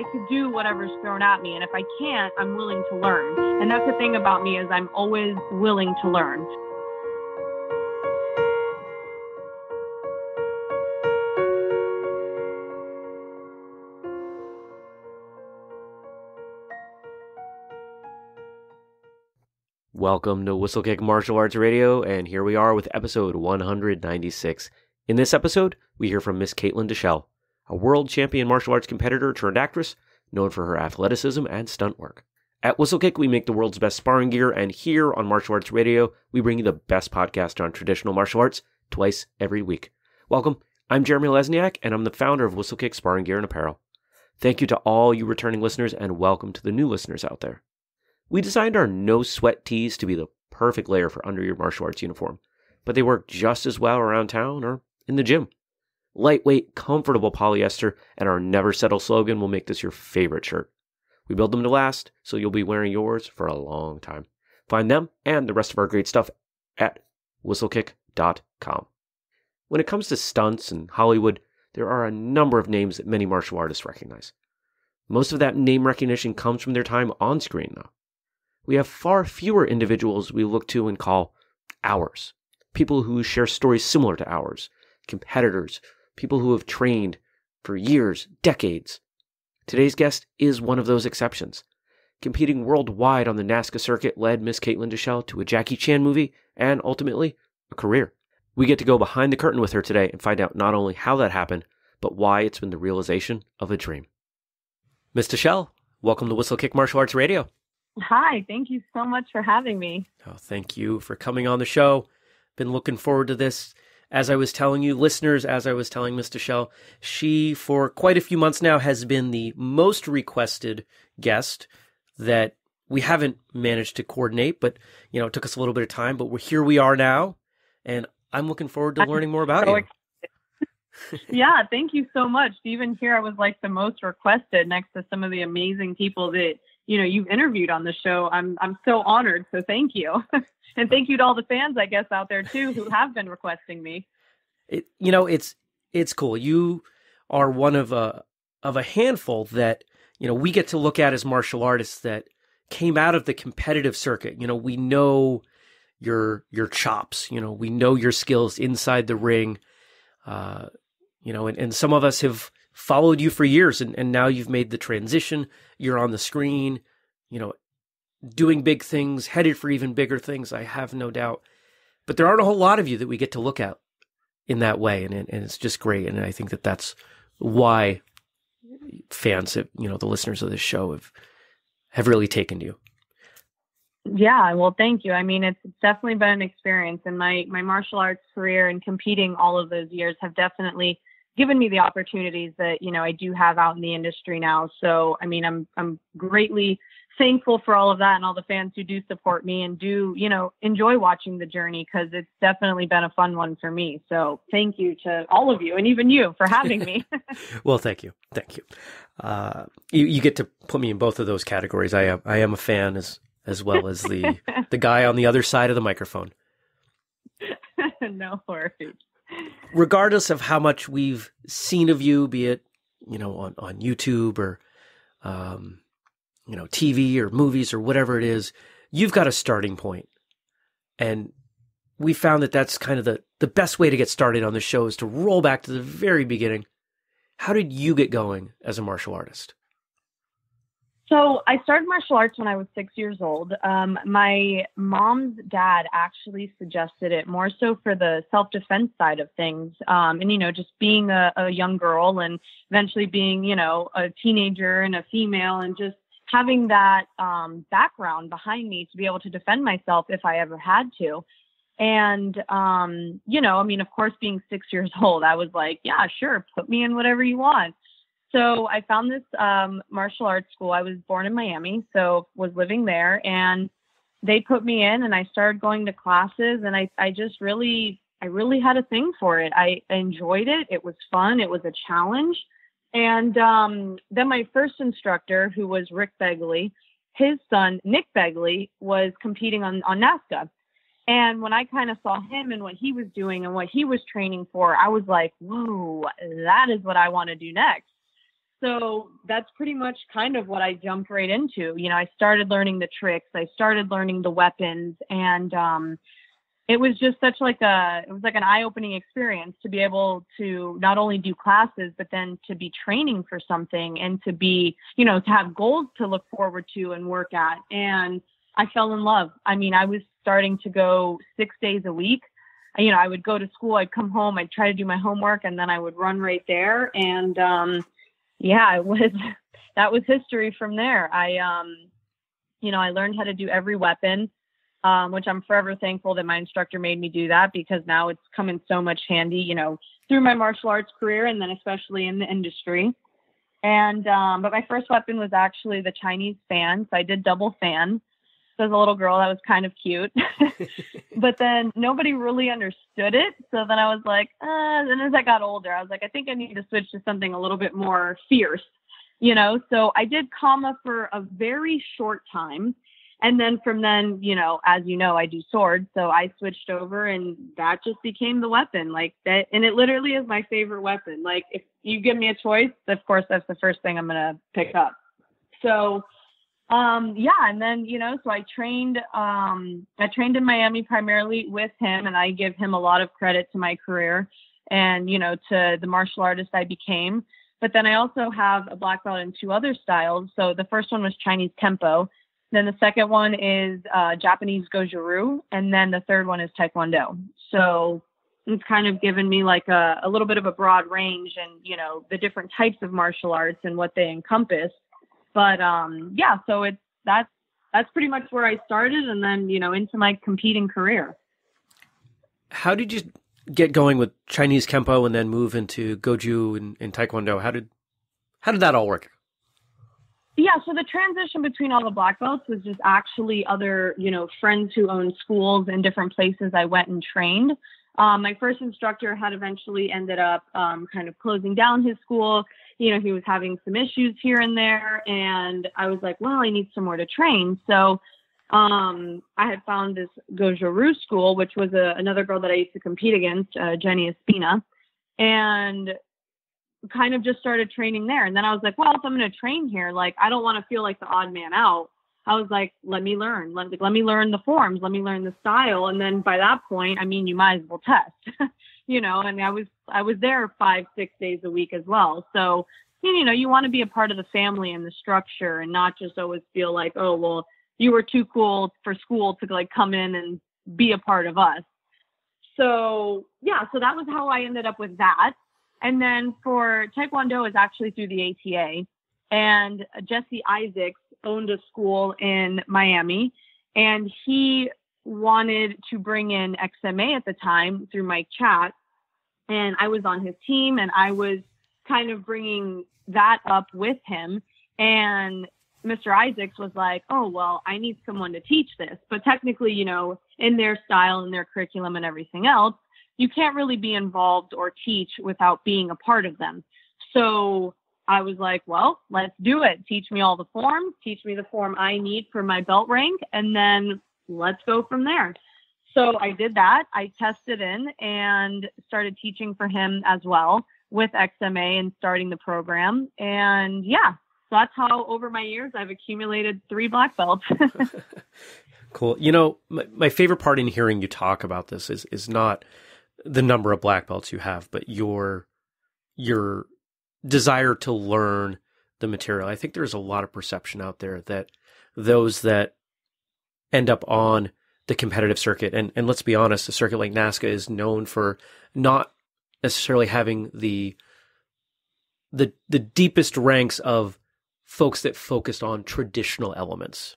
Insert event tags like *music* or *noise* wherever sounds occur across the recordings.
I could do whatever's thrown at me. And if I can't, I'm willing to learn. And that's the thing about me is I'm always willing to learn. Welcome to Whistlekick Martial Arts Radio, and here we are with episode 196. In this episode, we hear from Miss Caitlin Dechelle, a world champion martial arts competitor turned actress, known for her athleticism and stunt work. At Whistlekick, we make the world's best sparring gear, and here on Martial Arts Radio, we bring you the best podcast on traditional martial arts twice every week. Welcome. I'm Jeremy Lesniak, and I'm the founder of Whistlekick Sparring Gear and Apparel. Thank you to all you returning listeners, and welcome to the new listeners out there. We designed our no sweat tees to be the perfect layer for under your martial arts uniform, but they work just as well around town or in the gym. Lightweight, comfortable polyester and our never settle slogan will make this your favorite shirt. We build them to last, so you'll be wearing yours for a long time. Find them and the rest of our great stuff at whistlekick.com. When it comes to stunts and Hollywood, there are a number of names that many martial artists recognize. Most of that name recognition comes from their time on screen, though we have far fewer individuals we look to and call ours. People who share stories similar to ours, competitors, people who have trained for years, decades. Today's guest is one of those exceptions. Competing worldwide on the NASKA circuit led Miss Caitlin Dechelle to a Jackie Chan movie and ultimately a career. We get to go behind the curtain with her today and find out not only how that happened, but why it's been the realization of a dream. Miss Dechelle, welcome to Whistlekick Martial Arts Radio. Hi, thank you so much for having me. Oh, thank you for coming on the show. Been looking forward to this. As I was telling you, listeners, as I was telling Miss Dechelle, she, for quite a few months now, has been the most requested guest that we haven't managed to coordinate, but, you know, it took us a little bit of time, but we're here we are now. And I'm looking forward to learning more about so you. yeah, thank you so much. Even here, I was like the most requested next to some of the amazing people that you know you've interviewed on the show. I'm I'm so honored. So thank you, *laughs* and thank you to all the fans I guess out there too who have been requesting me. It, you know it's it's cool. You are one of a of a handful that you know we get to look at as martial artists that came out of the competitive circuit. You know we know your your chops. You know we know your skills inside the ring. Uh, you know, and, and some of us have followed you for years and, and now you've made the transition. You're on the screen, you know, doing big things, headed for even bigger things, I have no doubt. But there aren't a whole lot of you that we get to look at in that way. And, and it's just great. And I think that that's why fans, have, you know, the listeners of this show have, have really taken to you. Yeah, well, thank you. I mean, it's definitely been an experience, and my my martial arts career and competing all of those years have definitely given me the opportunities that you know I do have out in the industry now. So I mean, I'm I'm greatly thankful for all of that and all the fans who do support me and do you know enjoy watching the journey because it's definitely been a fun one for me. So thank you to all of you and even you for having me. *laughs* *laughs* well, thank you, thank you. Uh, you. You get to put me in both of those categories. I am I am a fan as as well as the *laughs* the guy on the other side of the microphone. no worries regardless of how much we've seen of you, be it you know on on YouTube or um, you know TV or movies or whatever it is, you've got a starting point, and we found that that's kind of the the best way to get started on the show is to roll back to the very beginning. How did you get going as a martial artist? So I started martial arts when I was six years old. Um, my mom's dad actually suggested it more so for the self-defense side of things, um, and you know, just being a, a young girl and eventually being, you know, a teenager and a female, and just having that um, background behind me to be able to defend myself if I ever had to. And, um, you know, I mean, of course, being six years *laughs* old, I was like, yeah, sure, put me in whatever you want. So I found this um, martial arts school. I was born in Miami, so was living there, and they put me in, and I started going to classes, and I I just really I really had a thing for it. I enjoyed it. It was fun. It was a challenge. And um, then my first instructor, who was Rick Begley, his son Nick Begley was competing on on NASKA. And when I kind of saw him and what he was doing and what he was training for, I was like, whoa, that is what I want to do next. So that's pretty much kind of what I jumped right into. You know, I started learning the tricks, I started learning the weapons, and um, it was just such like a it was like an eye-opening experience to be able to not only do classes but then to be training for something and to be you know to have goals to look forward to and work at. And i fell in love. I mean i was starting to go six days a week. You know i would go to school i'd come home i'd try to do my homework and then i would run right there. And um yeah it was *laughs* that was history from there i um you know i learned how to do every weapon um, which I'm forever thankful that my instructor made me do that because now it's come in so much handy, you know, through my martial arts career and then especially in the industry. And um, but my first weapon was actually the Chinese fan, so I did double fan. As a little girl, that was kind of cute. *laughs* *laughs* but then nobody really understood it. So then I was like, uh, then as I got older, I was like, I think I need to switch to something a little bit more fierce, you know. So I did kama for a very short time and then from then, you know, as you know, I do swords, so I switched over, and that just became the weapon. Like that, and it literally is my favorite weapon. Like if you give me a choice, of course, that's the first thing I'm gonna pick up. So, um, yeah, and then you know, so I trained, um, I trained in Miami primarily with him, and I give him a lot of credit to my career, and you know, to the martial artist I became. But then I also have a black belt in two other styles. So the first one was Chinese Kempo, then the second one is uh, Japanese Goju-Ryu, and then the third one is Taekwondo. So it's kind of given me like a, a little bit of a broad range and you know the different types of martial arts and what they encompass. But um, yeah, so it's that's that's pretty much where I started, and then you know into my competing career. How did you get going with Chinese Kempo and then move into Goju and, and Taekwondo? How did how did that all work? yeah so the transition between all the black belts was just actually other you know friends who owned schools in different places i went and trained um, my first instructor had eventually ended up um, kind of closing down his school you know he was having some issues here and there and i was like well i need somewhere to train so um, i had found this goju school which was a, another girl that i used to compete against uh, jenny espina and kind of just started training there. And then I was like, well, if I'm going to train here, like, I don't want to feel like the odd man out. I was like, let me learn. Let, let me learn the forms. Let me learn the style. And then by that point, I mean, you might as well test, *laughs* you know, and I was, I was there five, six days a week as well. So, you know, you want to be a part of the family and the structure and not just always feel like, oh, well, you were too cool for school to like come in and be a part of us. So yeah, so that was how I ended up with that. And then for Taekwondo is actually through the ATA. And Jesse Isaacs owned a school in Miami and he wanted to bring in XMA at the time through Mike Chat. And I was on his team and I was kind of bringing that up with him. And Mr. Isaacs was like, oh, well, I need someone to teach this. But technically, you know, in their style and their curriculum and everything else, you can't really be involved or teach without being a part of them. So I was like, well, let's do it. Teach me all the forms, teach me the form I need for my belt rank, and then let's go from there. So I did that. I tested in and started teaching for him as well with XMA and starting the program. And yeah, so that's how over my years I've accumulated three black belts. *laughs* cool. You know, my, my favorite part in hearing you talk about this is is not the number of black belts you have, but your your desire to learn the material. I think there's a lot of perception out there that those that end up on the competitive circuit, and, and let's be honest, a circuit like NASKA is known for not necessarily having the the the deepest ranks of folks that focused on traditional elements.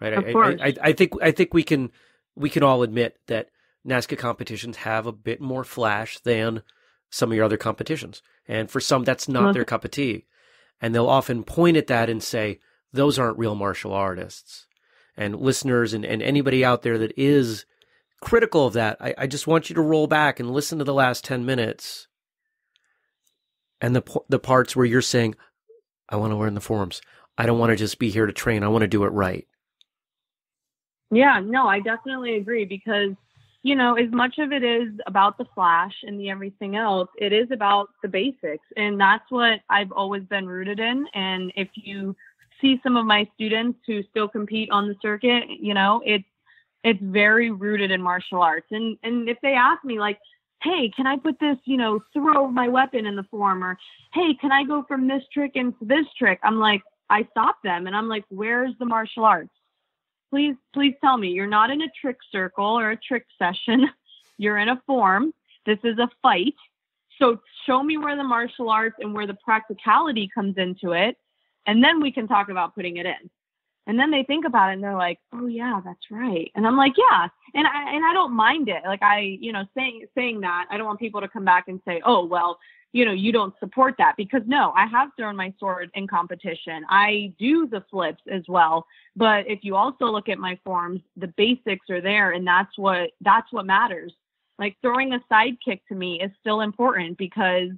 Right. Of I, course. I, I, I think I think we can we can all admit that NASKA competitions have a bit more flash than some of your other competitions. And for some, that's not mm-hmm. their cup of tea. And they'll often point at that and say, those aren't real martial artists. And listeners and, and anybody out there that is critical of that, I, I just want you to roll back and listen to the last 10 minutes and the, the parts where you're saying, I want to learn the forms. I don't want to just be here to train. I want to do it right. Yeah, no, I definitely agree because you know, as much of it is about the flash and the everything else, it is about the basics. And that's what I've always been rooted in. And if you see some of my students who still compete on the circuit, you know, it's it's very rooted in martial arts. And and if they ask me like, hey, can I put this, you know, throw my weapon in the form or hey, can I go from this trick into this trick? I'm like, I stop them and I'm like, where's the martial arts? Please, please tell me you're not in a trick circle or a trick session. *laughs* You're in a form. This is a fight. So show me where the martial arts and where the practicality comes into it. And then we can talk about putting it in. And then they think about it and they're like, "Oh yeah, that's right." And I'm like, "Yeah." And I and I don't mind it. Like I, you know, saying saying that, I don't want people to come back and say, "Oh, well, you know, you don't support that because no, I have thrown my sword in competition. I do the flips as well. But if you also look at my forms, the basics are there and that's what that's what matters. Like throwing a side kick to me is still important because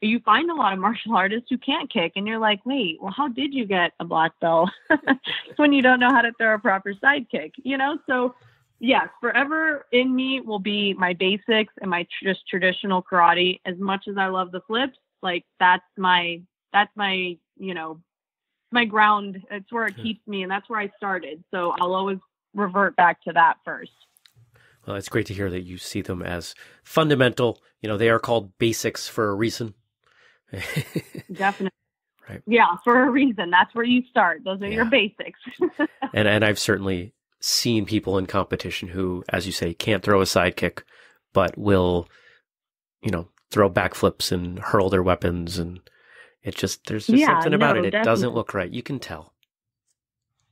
you find a lot of *laughs* martial artists who can't kick and you're like, "Wait, well how did you get a black belt?" *laughs* when you don't know how to throw a proper side kick, you know? So yes, forever in me will be my basics and my tr- just traditional karate. As much as I love the flips, like that's my that's my you know my ground. It's where it keeps me, and that's where I started. So I'll always revert back to that first. Well, it's great to hear that you see them as fundamental. You know, they are called basics for a reason. *laughs* Definitely. Right. Yeah, for a reason. That's where you start. Those are yeah. your basics. *laughs* and and I've certainly seen people in competition who, as you say, can't throw a sidekick, but will, you know, throw backflips and hurl their weapons. And it just, there's just yeah, something about no, it. It definitely. doesn't look right. You can tell.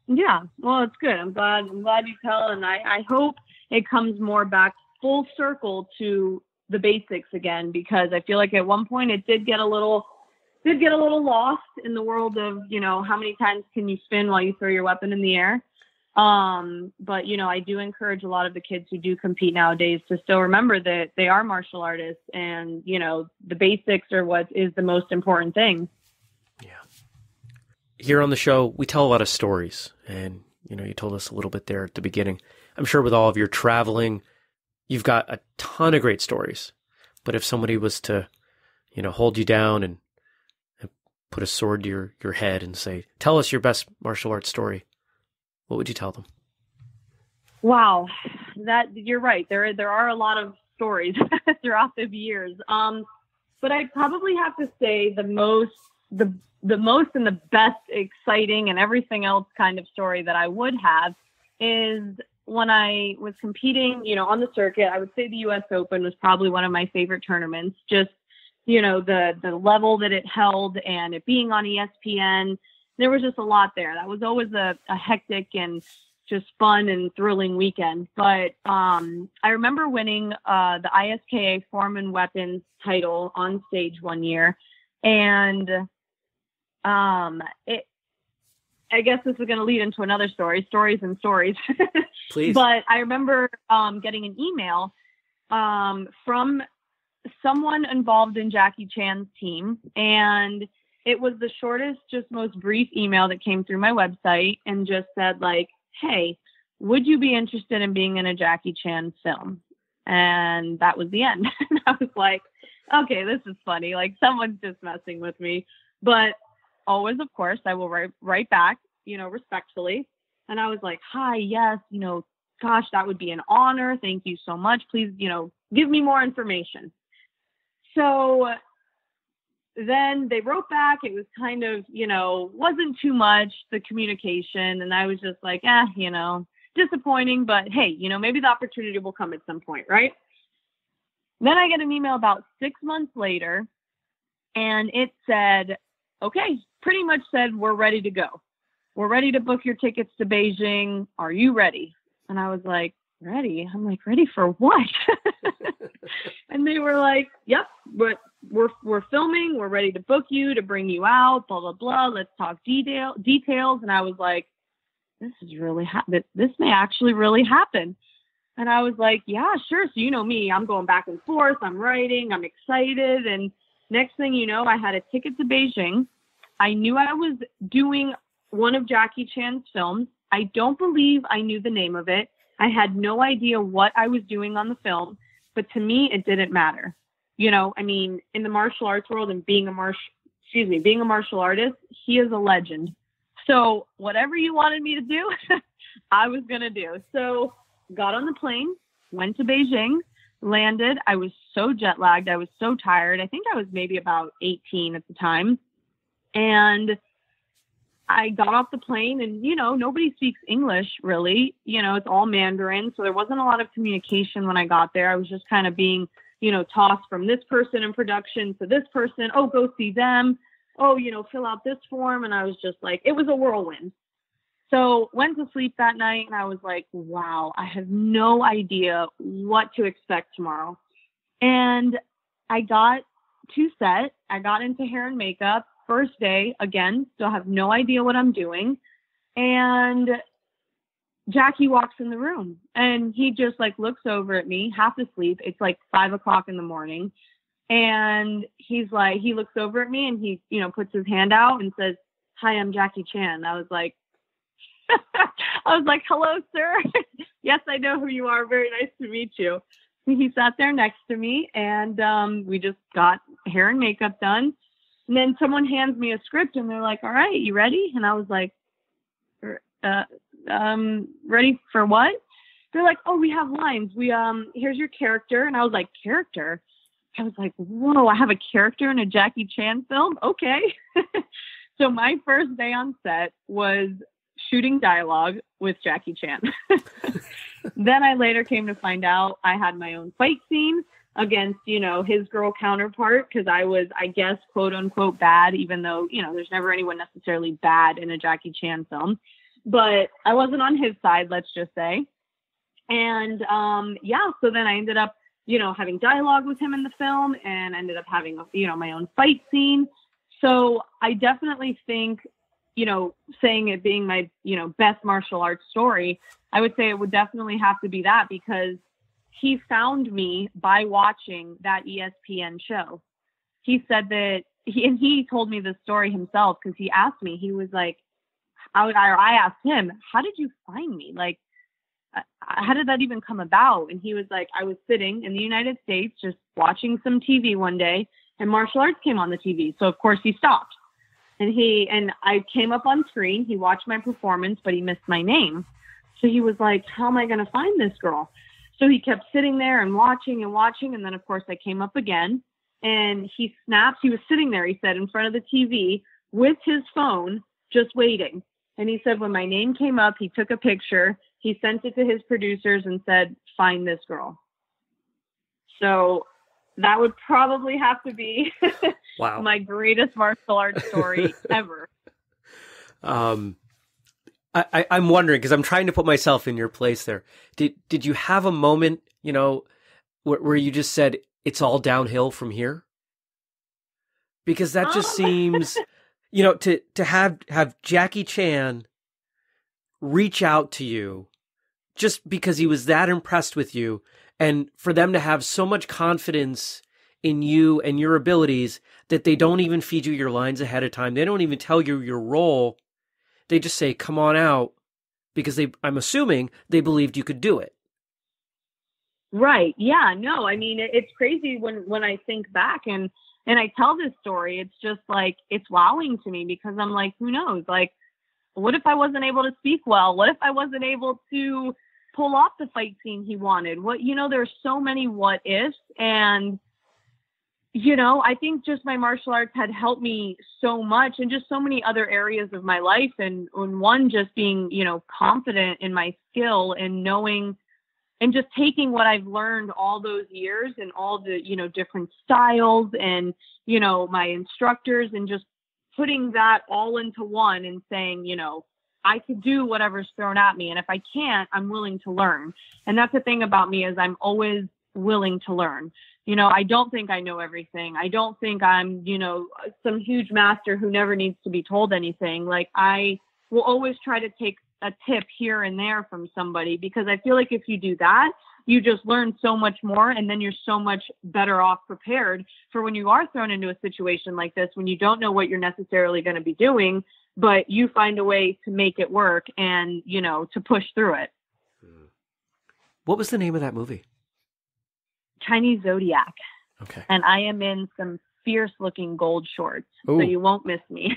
Yeah. Well, it's good. I'm glad, I'm glad you tell. And I, I hope it comes more back full circle to the basics again, because I feel like at one point it did get a little, did get a little lost in the world of, you know, how many times can you spin while you throw your weapon in the air? Um, but you know, I do encourage a lot of the kids who do compete nowadays to still remember that they are martial artists and, you know, the basics are what is the most important thing. Yeah. Here on the show, we tell a lot of stories and, you know, you told us a little bit there at the beginning. I'm sure with all of your traveling, you've got a ton of great stories. But if somebody was to, you know, hold you down and, and put a sword to your, your head and say, tell us your best martial arts story, what would you tell them? Wow, that you're right. There there are a lot of stories *laughs* throughout the years. Um, but I probably have to say the most the the most and the best exciting and everything else kind of story that I would have is when I was competing, you know, on the circuit. I would say the U.S. Open was probably one of my favorite tournaments. Just you know the the level that it held and it being on ESPN there was just a lot there. That was always a, a hectic and just fun and thrilling weekend. But um, I remember winning uh, the ISKA Form and Weapons title on stage one year, and um, it. I guess this is going to lead into another story, stories and stories. *laughs* Please. But I remember um, getting an email um, from someone involved in Jackie Chan's team, and it was the shortest, just most brief email that came through my website and just said, like, hey, would you be interested in being in a Jackie Chan film? And that was the end. *laughs* And I was like, okay, this is funny. Like someone's just messing with me. But always, of course, I will write write back, you know, respectfully. And I was like, hi, yes, you know, gosh, that would be an honor. Thank you so much. Please, you know, give me more information. So then they wrote back. It was kind of, you know, wasn't too much the communication. And I was just like, eh, you know, disappointing, but hey, you know, maybe the opportunity will come at some point, right? Then I get an email about six months later, and it said, okay, pretty much said, we're ready to go. We're ready to book your tickets to Beijing. Are you ready? And I was like, ready? I'm like, ready for what? *laughs* and they were like, yep, but we're we're filming, we're ready to book you to bring you out, blah blah blah. Let's talk detail details. And I was like, this is really ha- this, this may actually really happen. And I was like, yeah, sure. So you know me, I'm going back and forth. I'm writing. I'm excited. And next thing you know, I had a ticket to Beijing. I knew I was doing one of Jackie Chan's films. I don't believe I knew the name of it, I had no idea what I was doing on the film, but to me, it didn't matter. You know, I mean, in the martial arts world and being a martial, excuse me, being a martial artist, he is a legend. So whatever you wanted me to do, *laughs* I was going to do. So got on the plane, went to Beijing, landed. I was so jet lagged. I was so tired. I think I was maybe about 18 at the time. And I got off the plane and, you know, nobody speaks English really. You know, it's all Mandarin. So there wasn't a lot of communication when I got there. I was just kind of being, you know, tossed from this person in production to this person. Oh, go see them. Oh, you know, fill out this form. And I was just like, it was a whirlwind. So went to sleep that night and I was like, wow, I have no idea what to expect tomorrow. And I got to set. I got into hair and makeup First day, again, still have no idea what I'm doing. And Jackie walks in the room and he just like looks over at me, half asleep. It's like five o'clock in the morning. And he's like, he looks over at me and he, you know, puts his hand out and says, Hi, I'm Jackie Chan. I was like, *laughs* I was like, hello, sir. *laughs* yes, I know who you are. Very nice to meet you. He sat there next to me and um, we just got hair and makeup done. And then someone hands me a script and they're like, all right, you ready? And I was like, er, uh, um, ready for what? They're like, oh, we have lines. We, um, here's your character. And I was like, character? I was like, whoa, I have a character in a Jackie Chan film? Okay. *laughs* so my first day on set was shooting dialogue with Jackie Chan. *laughs* then I later came to find out I had my own fight scene against, you know, his girl counterpart because I was, I guess, quote unquote bad, even though, you know, there's never anyone necessarily bad in a Jackie Chan film. But I wasn't on his side, let's just say. And um, yeah, so then I ended up, you know, having dialogue with him in the film and ended up having, you know, my own fight scene. So I definitely think, you know, saying it being my, you know, best martial arts story, I would say it would definitely have to be that because he found me by watching that ESPN show. He said that he, and he told me the story himself because he asked me, he was like, I, I asked him, how did you find me? Like, uh, how did that even come about? And he was like, I was sitting in the United States just watching some TV one day and martial arts came on the TV. So of course he stopped. And he and I came up on screen. He watched my performance, but he missed my name. So he was like, How am I gonna find this girl? So he kept sitting there and watching and watching. And then, of course, I came up again and he snapped. He was sitting there, he said, in front of the TV with his phone, just waiting. And he said, when my name came up, he took a picture, he sent it to his producers and said, find this girl. So that would probably have to be *laughs* wow. my greatest martial arts story *laughs* ever. Um, I, I'm wondering because I'm trying to put myself in your place there. Did did you have a moment, you know, where, where you just said it's all downhill from here? Because that just um. *laughs* seems, you know, to to have have Jackie Chan reach out to you just because he was that impressed with you, and for them to have so much confidence in you and your abilities that they don't even feed you your lines ahead of time. They don't even tell you your role they just say, come on out because they, I'm assuming they believed you could do it. Right. Yeah. No, I mean, it's crazy when, when I think back and, and I tell this story, it's just like, it's wowing to me because I'm like, who knows? Like, what if I wasn't able to speak well? What if I wasn't able to pull off the fight scene he wanted? What, you know, there's so many what ifs and, you know, I think just my martial arts had helped me so much and just so many other areas of my life. And, and one, just being, you know, confident in my skill and knowing and just taking what I've learned all those years and all the, you know, different styles and, you know, my instructors and just putting that all into one and saying, you know, I could do whatever's thrown at me. And if I can't, I'm willing to learn. And that's the thing about me is I'm always willing to learn you know, I don't think I know everything. I don't think I'm, you know, some huge master who never needs to be told anything. Like I will always try to take a tip here and there from somebody because I feel like if you do that, you just learn so much more and then you're so much better off prepared for when you are thrown into a situation like this when you don't know what you're necessarily going to be doing, but you find a way to make it work and, you know, to push through it. Hmm. What was the name of that movie? Chinese Zodiac. Okay. And I am in some fierce looking gold shorts. Ooh. So you won't miss me.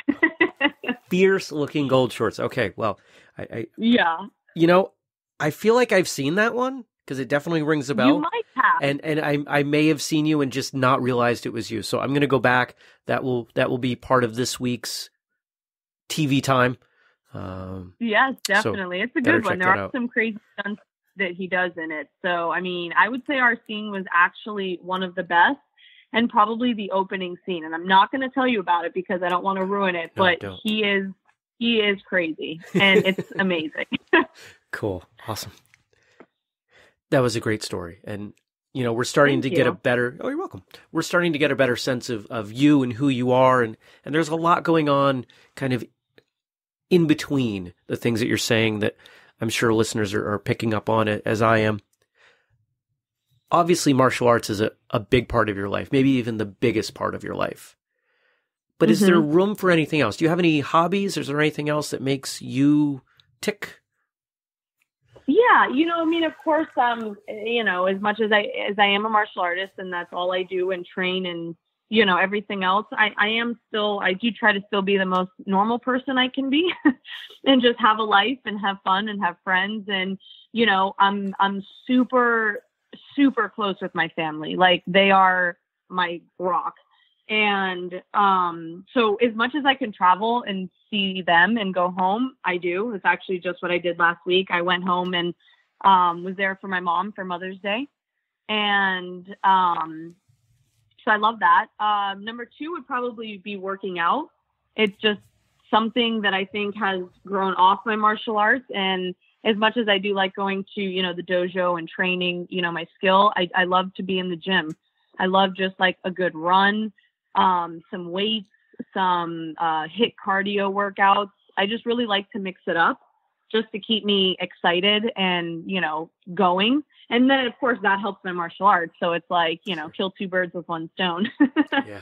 *laughs* Fierce looking gold shorts. Okay. Well, I, I yeah. you know, I feel like I've seen that one because it definitely rings a bell. You might have. and and I I may have seen you and just not realized it was you. So I'm gonna go back. That will that will be part of this week's TV time. Um, yes, definitely. it's a good one. There are out. some crazy stunts that he does in it. So, I mean, I would say our scene was actually one of the best and probably the opening scene. And I'm not going to tell you about it because I don't want to ruin it, No, but don't. he is he is crazy and *laughs* it's amazing. *laughs* cool, awesome. That was a great story, and you know we're starting Thank to get a better. Oh, you're welcome. We're starting to get a better sense of of you and who you are, and and there's a lot going on, kind of in between the things that you're saying that I'm sure listeners are, are picking up on it as I am. Obviously, martial arts is a, a big part of your life, maybe even the biggest part of your life. But is there room for anything else? Do you have any hobbies? Is there anything else that makes you tick? Yeah, you know, I mean, of course, um, you know, as much as I as I am a martial artist and that's all I do and train and you know everything else, I I am still I do try to still be the most normal person I can be, *laughs* and just have a life and have fun and have friends. And you know I'm I'm super super close with my family. Like they are my rock. And um so as much as i can travel and see them and go home i do. It's actually just what i did last week. I went home and um was there for my mom for mother's day. And um i love that um number two would probably be working out it's just something that i think has grown off my martial arts and as much as i do like going to you know the dojo and training you know my skill i, I love to be in the gym i love just like a good run um, some weights, some uh, HIIT cardio workouts. I just really like to mix it up just to keep me excited and, you know, going. And then, of course, that helps my martial arts. So it's like, you know, kill two birds with one stone. *laughs* Yeah.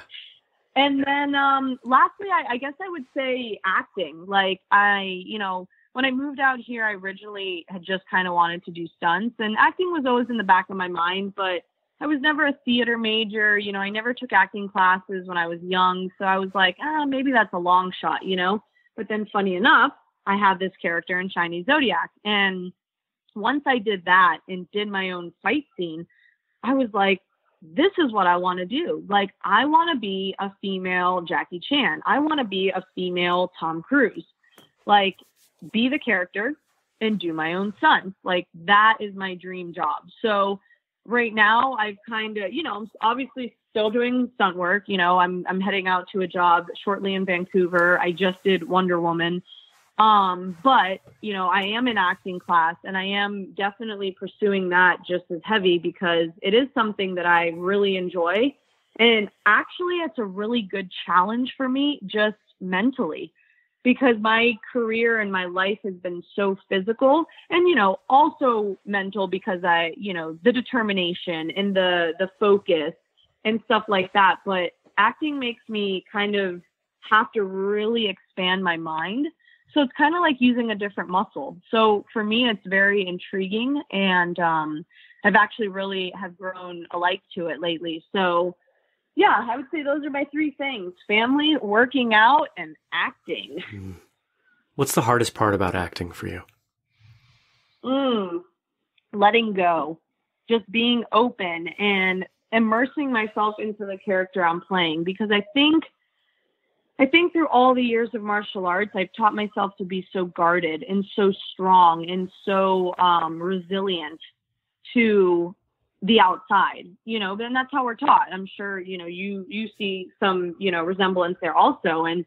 And then um, lastly, I, I guess I would say acting. Like I, you know, when I moved out here, I originally had just kind of wanted to do stunts, and acting was always in the back of my mind. But I was never a theater major. You know, I never took acting classes when I was young, so I was like, ah, maybe that's a long shot. You know. But then, funny enough, I have this character in Chinese Zodiac, and once I did that and did my own fight scene, I was like, this is what I want to do. Like, I want to be a female Jackie Chan. I want to be a female Tom Cruise. Like, be the character and do my own stunts. Like, that is my dream job. So, right now, I've kind of, you know, I'm obviously still doing stunt work. You know, I'm, I'm heading out to a job shortly in Vancouver. I just did Wonder Woman. Um, but you know, I am in acting class and I am definitely pursuing that just as heavy because it is something that I really enjoy. And actually it's a really good challenge for me just mentally because my career and my life has been so physical and you know also mental because I, you know, the determination and the the focus and stuff like that, but acting makes me kind of have to really expand my mind so it's kind of like using a different muscle so for me it's very intriguing and um, i've actually really have grown a like to it lately so yeah i would say those are my three things family working out and acting Mm. What's the hardest part about acting for you? mm, letting go just being open and immersing myself into the character i'm playing because i think I think through all the years of martial arts, I've taught myself to be so guarded and so strong and so um, resilient to the outside, you know, and that's how we're taught. I'm sure, you know, you, you see some, you know, resemblance there also. And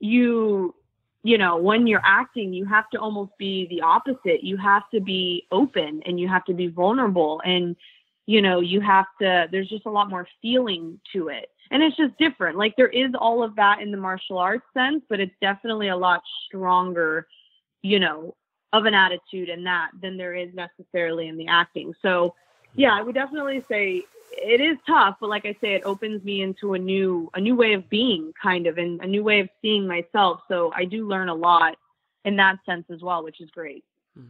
you, you know, when you're acting, you have to almost be the opposite. You have to be open and you have to be vulnerable and, you know, you have to, there's just a lot more feeling to it and it's just different. Like there is all of that in the martial arts sense, but it's definitely a lot stronger, you know, of an attitude in that than there is necessarily in the acting. So, yeah, I would definitely say it is tough, but like I say, it opens me into a new a new way of being, kind of, and a new way of seeing myself. So I do learn a lot in that sense as well, which is great. Hmm.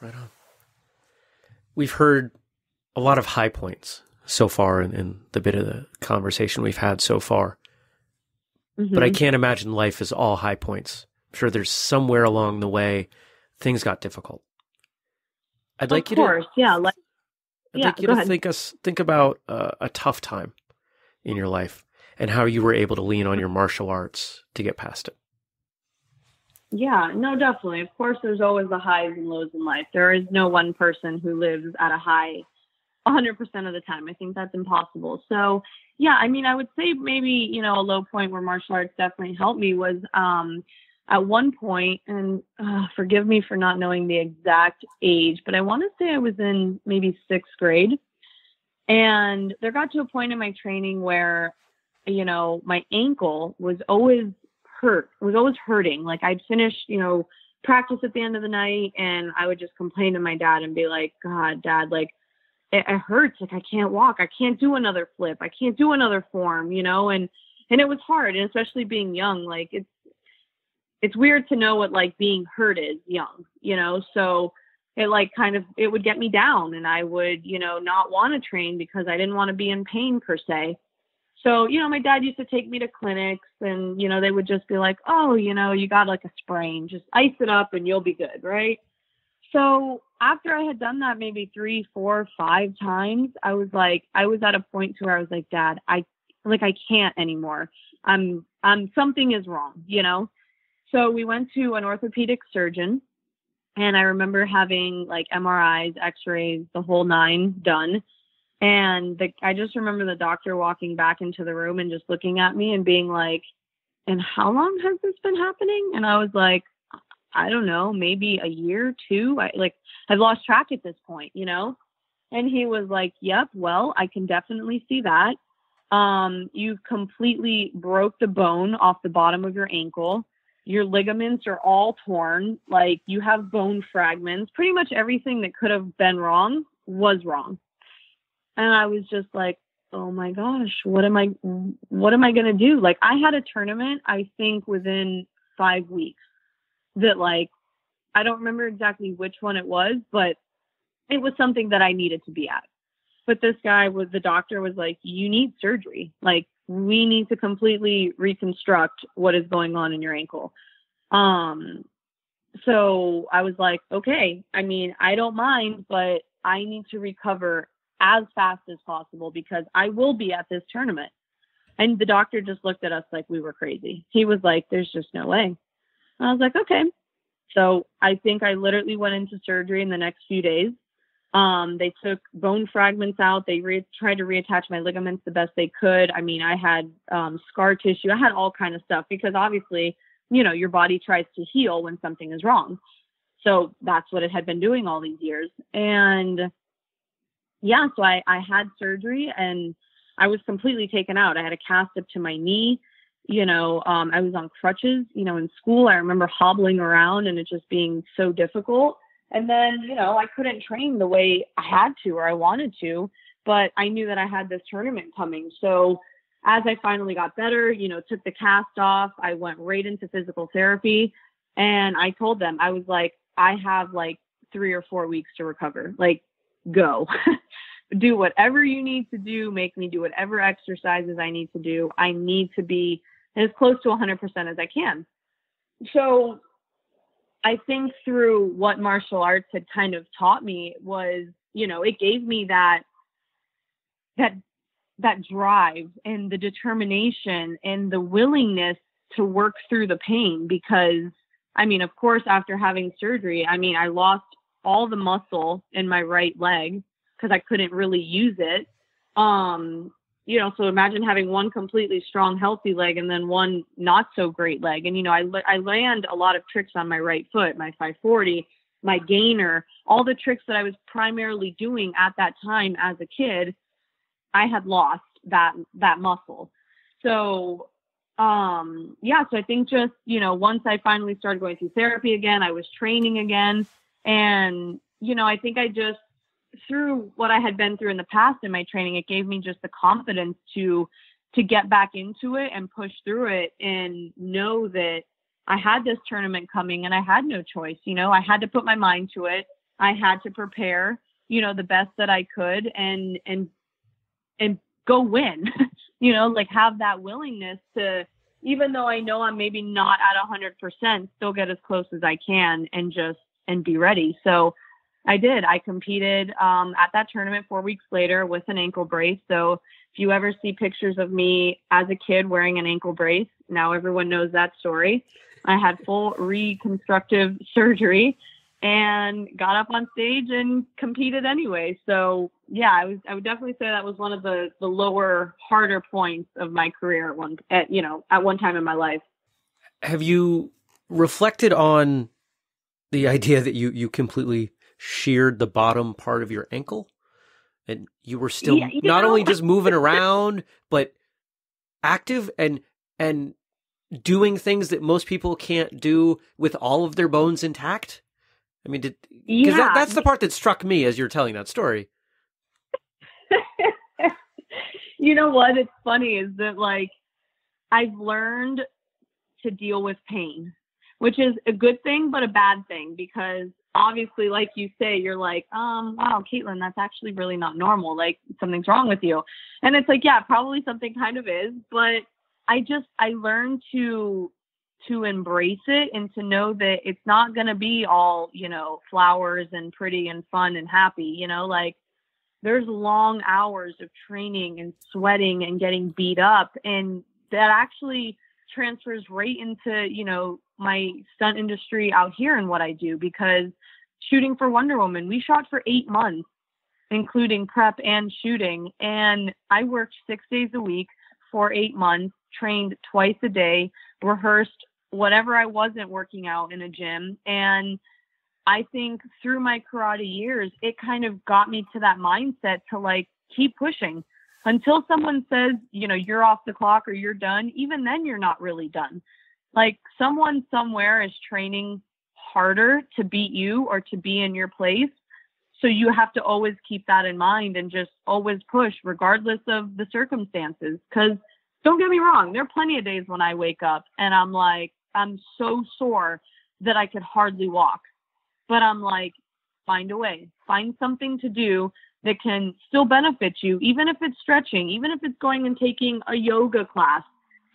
Right on. we've heard a lot of high points so far in, the bit of the conversation we've had so far. Mm-hmm. But I mm-hmm. can't imagine life is all high points. I'm sure there's somewhere along the way things got difficult. I'd like of you course, to yeah, like, I'd yeah, like you to ahead. think us think about uh, a tough time in your life and how you were able to lean on your martial arts to get past it. Yeah, no, definitely. Of course, there's always the highs and lows in life. There is no one person who lives at a high 100% of the time. I think that's impossible. So, yeah, I mean, I would say maybe, you know, a low point where martial arts definitely helped me was um, at one point, and uh, forgive me for not knowing the exact age, but I want to say I was in maybe sixth grade. And there got to a point in my training where, you know, my ankle was always hurt. It was always hurting. Like I'd finish, you know, practice at the end of the night and I would just complain to my dad and be like, God, dad, like it, it hurts. Like I can't walk. I can't do another flip. I can't do another form, you know, and, and it was hard. And especially being young, like it's, it's weird to know what like being hurt is young, you know? So it like kind of, it would get me down and I would, you know, not want to train because I didn't want to be in pain per se. So, you know, my dad used to take me to clinics and, you know, they would just be like, oh, you know, you got like a sprain, just ice it up and you'll be good, right? So after I had done that maybe three, four, five times, I was like, I was at a point to where I was like, Dad, I like I can't anymore. I'm something is wrong, you know? So we went to an orthopedic surgeon and I remember having like MRIs, x-rays, the whole nine done. And the, I just remember the doctor walking back into the room and just looking at me and being like, and how long has this been happening? And I was like, I don't know, maybe a year, two. I like I've lost track at this point, you know? And he was like, Yep, well, I can definitely see that. Um, you've completely broke the bone off the bottom of your ankle. Your ligaments are all torn. Like you have bone fragments. Pretty much everything that could have been wrong was wrong and I was just like, oh my gosh, what am I what am I going to do? Like I had a tournament I think within 5 weeks that like I don't remember exactly which one it was, but it was something that I needed to be at. But this guy was the doctor was like, you need surgery. Like we need to completely reconstruct what is going on in your ankle. Um so I was like, okay, I mean, I don't mind, but I need to recover as fast as possible because I will be at this tournament. And the doctor just looked at us like we were crazy. He was like, there's just no way. I was like, okay. So I think I literally went into surgery in the next few days. Um, they took bone fragments out. They re- tried to reattach my ligaments the best they could. I mean, I had um, scar tissue. I had all kind of stuff because obviously, you know, your body tries to heal when something is wrong. So that's what it had been doing all these years. And yeah, so I, I had surgery and I was completely taken out. I had a cast up to my knee. You know, um, I was on crutches, you know, in school. I remember hobbling around and it just being so difficult. And then, you know, I couldn't train the way I had to or I wanted to, but I knew that I had this tournament coming. So as I finally got better, you know, took the cast off, I went right into physical therapy. And I told them, I was like, I have like three or four weeks to recover. Like, go. *laughs* do whatever you need to do, make me do whatever exercises I need to do. I need to be as close to 100% as I can. So I think through what martial arts had kind of taught me was, you know, it gave me that that that drive and the determination and the willingness to work through the pain because I mean, of course, after having surgery, I mean, I lost all the muscle in my right leg because I couldn't really use it. Um, you know, so imagine having one completely strong, healthy leg and then one not so great leg. And, you know, I, I land a lot of tricks on my right foot, my 540, my gainer, all the tricks that I was primarily doing at that time as a kid, I had lost that, that muscle. So, um, yeah, so I think just, you know, once I finally started going through therapy again, I was training again. And, you know, I think I just, through what I had been through in the past in my training, it gave me just the confidence to, to get back into it and push through it and know that I had this tournament coming and I had no choice. You know, I had to put my mind to it. I had to prepare. you know, the best that I could and and and go win. *laughs* you know, like have that willingness to even though I know I'm maybe not at a hundred percent, still get as close as I can and just and be ready. So I did. I competed um, at that tournament four weeks later with an ankle brace. So if you ever see pictures of me as a kid wearing an ankle brace, now everyone knows that story. I had full reconstructive *laughs* surgery and got up on stage and competed anyway. So yeah, I was I would definitely say that was one of the the lower, harder points of my career at one at you know at one time in my life. Have you reflected on the idea that you you completely sheared the bottom part of your ankle? And you were still yeah, not know. only just moving around, but active and and doing things that most people can't do with all of their bones intact. I mean, did because yeah. that, that's the part that struck me as you're telling that story. *laughs* you know what? It's funny is that like I've learned to deal with pain, which is a good thing, but a bad thing because obviously, like you say, you're like, um, wow, Caitlin, that's actually really not normal. Like something's wrong with you. And it's like, yeah, probably something kind of is, but I just, I learned to, to embrace it and to know that it's not going to be all, you know, flowers and pretty and fun and happy, you know, like there's long hours of training and sweating and getting beat up. And that actually transfers right into, you know, my stunt industry out here and what I do because shooting for Wonder Woman, we shot for eight months, including prep and shooting. And I worked six days a week for eight months, trained twice a day, rehearsed whatever I wasn't working out in a gym. And I think through my karate years, it kind of got me to that mindset to like keep pushing until someone says, you know, you're off the clock or you're done. Even then, you're not really done. Like someone somewhere is training harder to beat you or to be in your place. So you have to always keep that in mind and just always push regardless of the circumstances. Cause don't get me wrong, there are plenty of days when I wake up and I'm like, I'm so sore that I could hardly walk. But I'm like, find a way, find something to do that can still benefit you, even if it's stretching, even if it's going and taking a yoga class.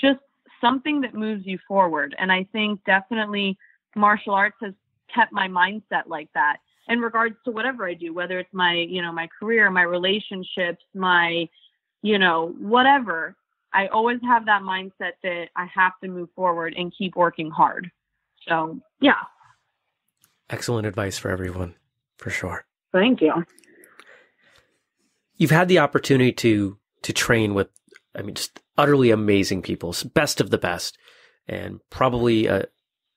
Just something that moves you forward. And I think definitely martial arts has kept my mindset like that in regards to whatever I do, whether it's my, you know, my career, my relationships, my, you know, whatever. I always have that mindset that I have to move forward and keep working hard. So, yeah. Excellent advice for everyone, for sure. Thank you. You've had the opportunity to to train with I mean, just utterly amazing people, best of the best, and probably a,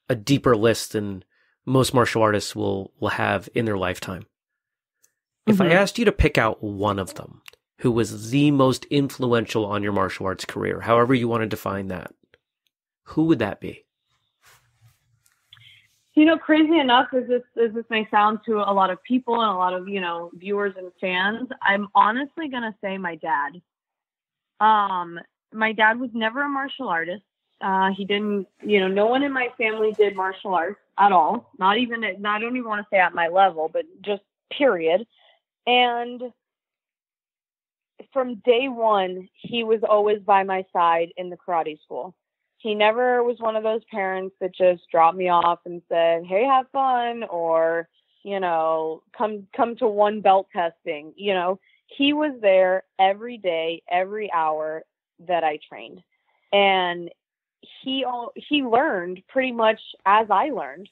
a deeper list than most martial artists will, will have in their lifetime. If mm-hmm. I asked you to pick out one of them who was the most influential on your martial arts career, however you want to define that, who would that be? You know, crazy enough as this as this may sound to a lot of people and a lot of you know viewers and fans, I'm honestly gonna say my dad. Um, my dad was never a martial artist. Uh, he didn't, you know, no one in my family did martial arts at all. Not even at, I don't even want to say at my level, but just period. And from day one, he was always by my side in the karate school. He never was one of those parents that just dropped me off and said, "Hey, have fun," or you know, come come to one belt testing. You know, he was there every day, every hour that I trained. And he all he learned pretty much as I learned.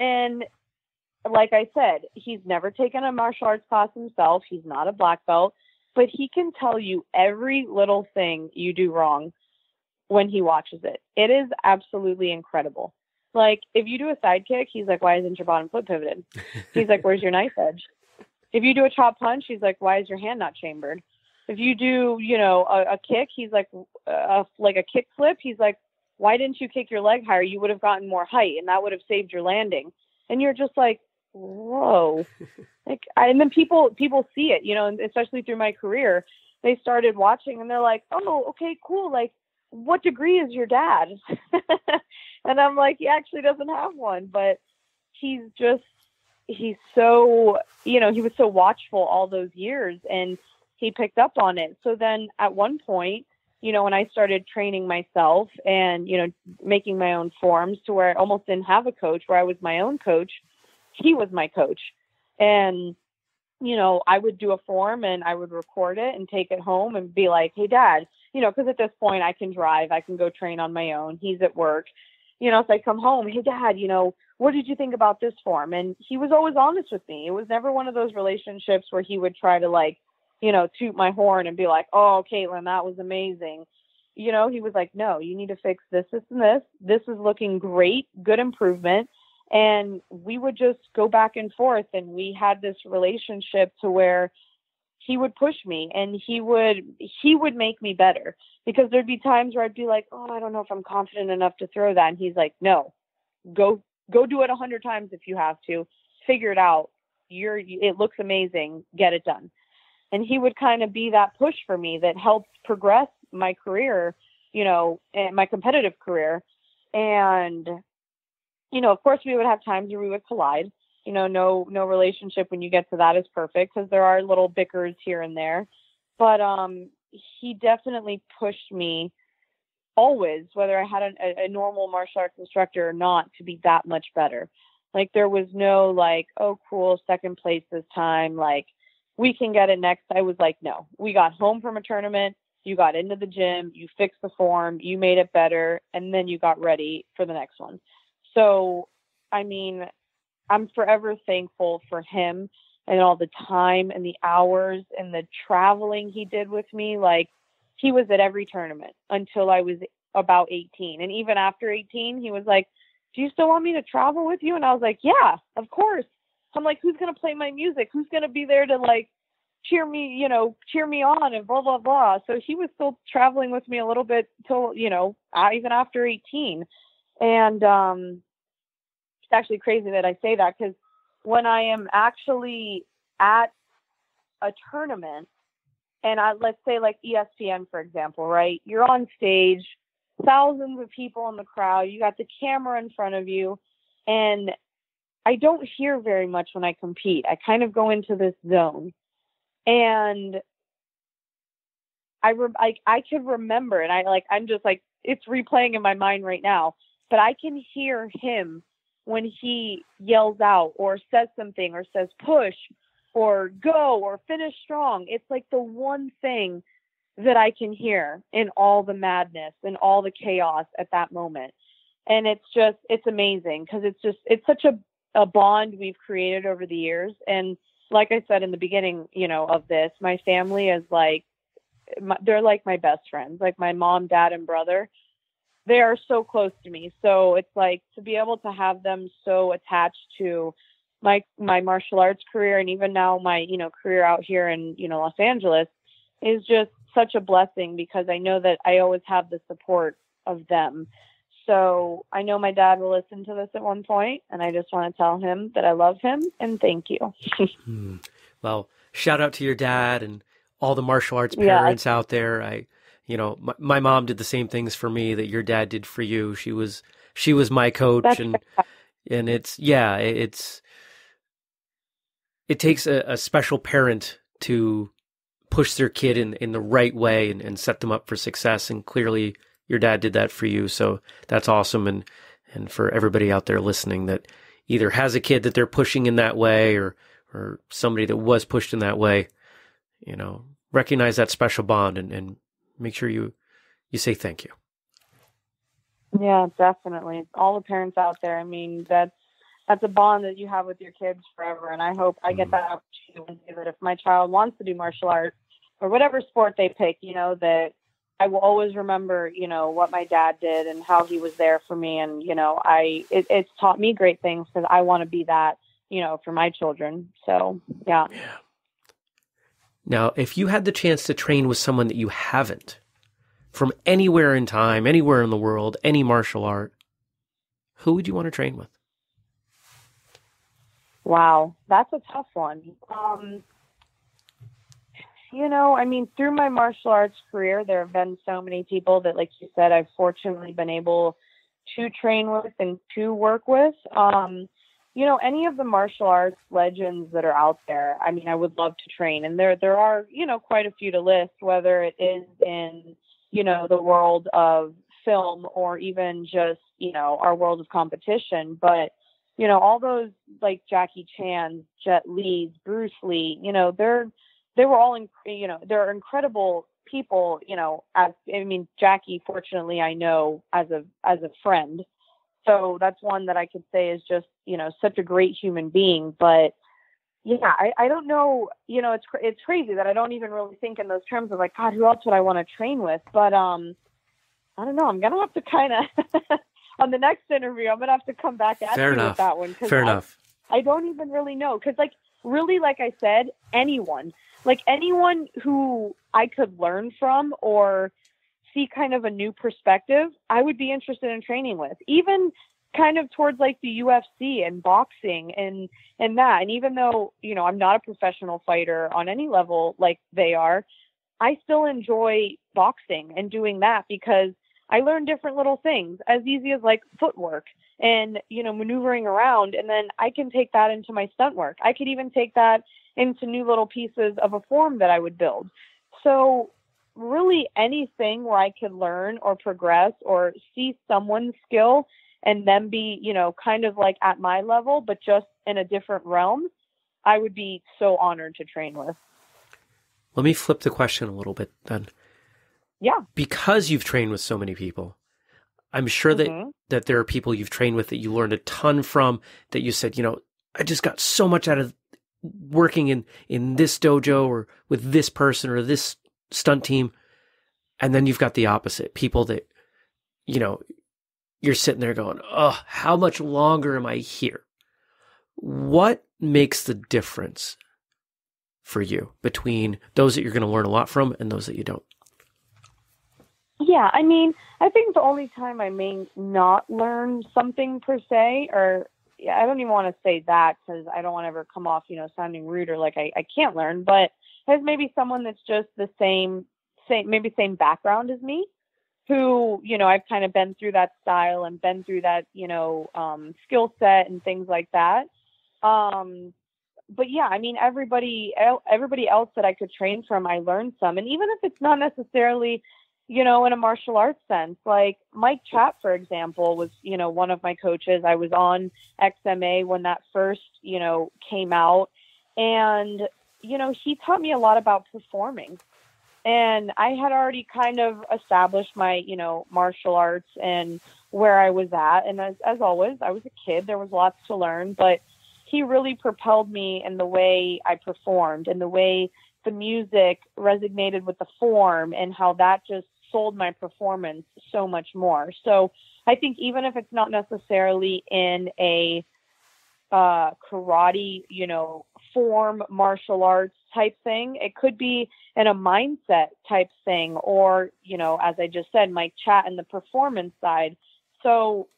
And like I said, he's never taken a martial arts class himself. He's not a black belt, but he can tell you every little thing you do wrong when he watches it. It is absolutely incredible. Like if you do a side kick, he's like, "Why isn't your bottom foot pivoted?" *laughs* He's like, "Where's your knife edge?" If you do a chop punch, he's like, why is your hand not chambered? If you do, you know, a, a kick, he's like, uh, like a kick flip, he's like, why didn't you kick your leg higher? You would have gotten more height and that would have saved your landing. And you're just like, whoa. *laughs* like, I, and then people, people see it, you know, and especially through my career, they started watching and they're like, oh, okay, cool. Like, what degree is your dad? *laughs* and I'm like, he actually doesn't have one, but he's just he's so you know he was so watchful all those years and he picked up on it. So then at one point you know when i started training myself and you know making my own forms to where i almost didn't have a coach where i was my own coach he was my coach. And you know i would do a form and i would record it and take it home and be like hey dad you know because at this point i can drive i can go train on my own he's at work. You know, if I come home, hey dad, you know, what did you think about this form? And he was always honest with me. It was never one of those relationships where he would try to like, you know, toot my horn and be like, oh, Caitlin, that was amazing. You know, he was like, no, you need to fix this, this, and this. This is looking great, good improvement. And we would just go back and forth. And we had this relationship to where he would push me and he would he would make me better because there'd be times where I'd be like, "Oh, I don't know if I'm confident enough to throw that." And he's like, "No. Go go do it a hundred times if you have to. Figure it out. You're it looks amazing. Get it done." And he would kind of be that push for me that helped progress my career, you know, and my competitive career. And you know, of course we would have times where we would collide you know no no relationship when you get to that is perfect because there are little bickers here and there but um he definitely pushed me always whether i had a, a normal martial arts instructor or not to be that much better. Like there was no like oh cool second place this time like we can get it next. I was like no. We got home from a tournament you got into the gym you fixed the form you made it better and then you got ready for the next one. So i mean I'm forever thankful for him and all the time and the hours and the traveling he did with me. Like he was at every tournament until I was about 18. And even after 18, he was like, Do you still want me to travel with you? And I was like, Yeah, of course. I'm like, Who's going to play my music? Who's going to be there to like cheer me, you know, cheer me on and blah, blah, blah. So he was still traveling with me a little bit till, you know, even after 18. And, um, it's actually crazy that I say that because when I am actually at a tournament, and I let's say like ESPN for example, right? You're on stage, thousands of people in the crowd, you got the camera in front of you, and I don't hear very much when I compete. I kind of go into this zone, and I re- I I can remember, and I like I'm just like it's replaying in my mind right now, but I can hear him when he yells out or says something or says push or go or finish strong. It's like the one thing that I can hear in all the madness and all the chaos at that moment. And it's just, it's amazing because it's just, it's such a, a bond we've created over the years. And like I said in the beginning, you know, of this, my family is like, my, they're like my best friends, like my mom, dad, and brother they are so close to me. So it's like to be able to have them so attached to my my martial arts career and even now my you know career out here in you know Los Angeles is just such a blessing because I know that I always have the support of them. So I know my dad will listen to this at one point, and I just want to tell him that I love him and thank you. *laughs* hmm. Well, shout out to your dad and all the martial arts parents yeah. out there. I you know, my, my, mom did the same things for me that your dad did for you. She was she was my coach, and and it's yeah, it's it takes a, a, special parent to push their kid in in the right way and, and set them up for success. And clearly, your dad did that for you, so that's awesome. And and for everybody out there listening that either has a kid that they're pushing in that way or or somebody that was pushed in that way, you know, recognize that special bond and, and make sure you you say thank you. Yeah, definitely. All the parents out there. I mean, that's that's a bond that you have with your kids forever. And I hope I get mm-hmm. that opportunity that if my child wants to do martial arts or whatever sport they pick, you know, that I will always remember, you know, what my dad did and how he was there for me. And, you know, I, it, it's taught me great things because I want to be that, you know, for my children. So, yeah. yeah. Now, if you had the chance to train with someone that you haven't, from anywhere in time, anywhere in the world, any martial art, who would you want to train with? Wow, that's a tough one. Um, you know, I mean, through my martial arts career, there have been so many people that, like you said, I've fortunately been able to train with and to work with. Um, you know, any of the martial arts legends that are out there, I mean, I would love to train. And there, there are, you know, quite a few to list, whether it is in, you know, the world of film or even just, you know, our world of competition. But, you know, all those like Jackie Chan, Jet Li's, Bruce Lee, you know, they're, they were all, in, you know, they're incredible people, you know, as, I mean, Jackie, fortunately, I know as a, as a friend so that's one that I could say is just, you know, such a great human being. But yeah, I, I don't know, you know, it's, it's crazy that I don't even really think in those terms of like, God, who else would I want to train with? But, um, I don't know. I'm going to have to kind of, *laughs* on the next interview, I'm going to have to come back at Fair you enough. with that one. Fair I, enough. I don't even really know. Cause like, really, like I said, anyone, like anyone who I could learn from or, see kind of a new perspective, I would be interested in training with. Even kind of towards like the UFC and boxing and and that. And even though, you know, I'm not a professional fighter on any level like they are, I still enjoy boxing and doing that because I learn different little things as easy as like footwork and, you know, maneuvering around. And then I can take that into my stunt work. I could even take that into new little pieces of a form that I would build. So really anything where I could learn or progress or see someone's skill and then be, you know, kind of like at my level, but just in a different realm, I would be so honored to train with. Let me flip the question a little bit then. Yeah. Because you've trained with so many people, I'm sure that, Mhm. that there are people you've trained with that you learned a ton from that you said, you know, I just got so much out of working in, in this dojo or with this person or this stunt team. And then you've got the opposite people that, you know, you're sitting there going, oh, how much longer am I here? What makes the difference for you between those that you're going to learn a lot from and those that you don't? Yeah, I mean, I think the only time I may not learn something per se, or yeah, I don't even want to say that because I don't want to ever come off, you know, sounding rude or like I, I can't learn, but as maybe someone that's just the same, same, maybe same background as me, who, you know, I've kind of been through that style and been through that, you know, um, skill set and things like that. Um, but yeah, I mean, everybody, everybody else that I could train from, I learned some, and even if it's not necessarily you know, in a martial arts sense. Like Mike Chat, for example, was, you know, one of my coaches. I was on XMA when that first, you know, came out. And, you know, he taught me a lot about performing. And I had already kind of established my, you know, martial arts and where I was at. And as, as always, I was a kid. There was lots to learn, but he really propelled me in the way I performed and the way the music resonated with the form and how that just sold my performance so much more. So I think even if it's not necessarily in a uh, karate, you know, form, martial arts type thing, it could be in a mindset type thing, or, you know, as I just said, Mike Chat and the performance side. So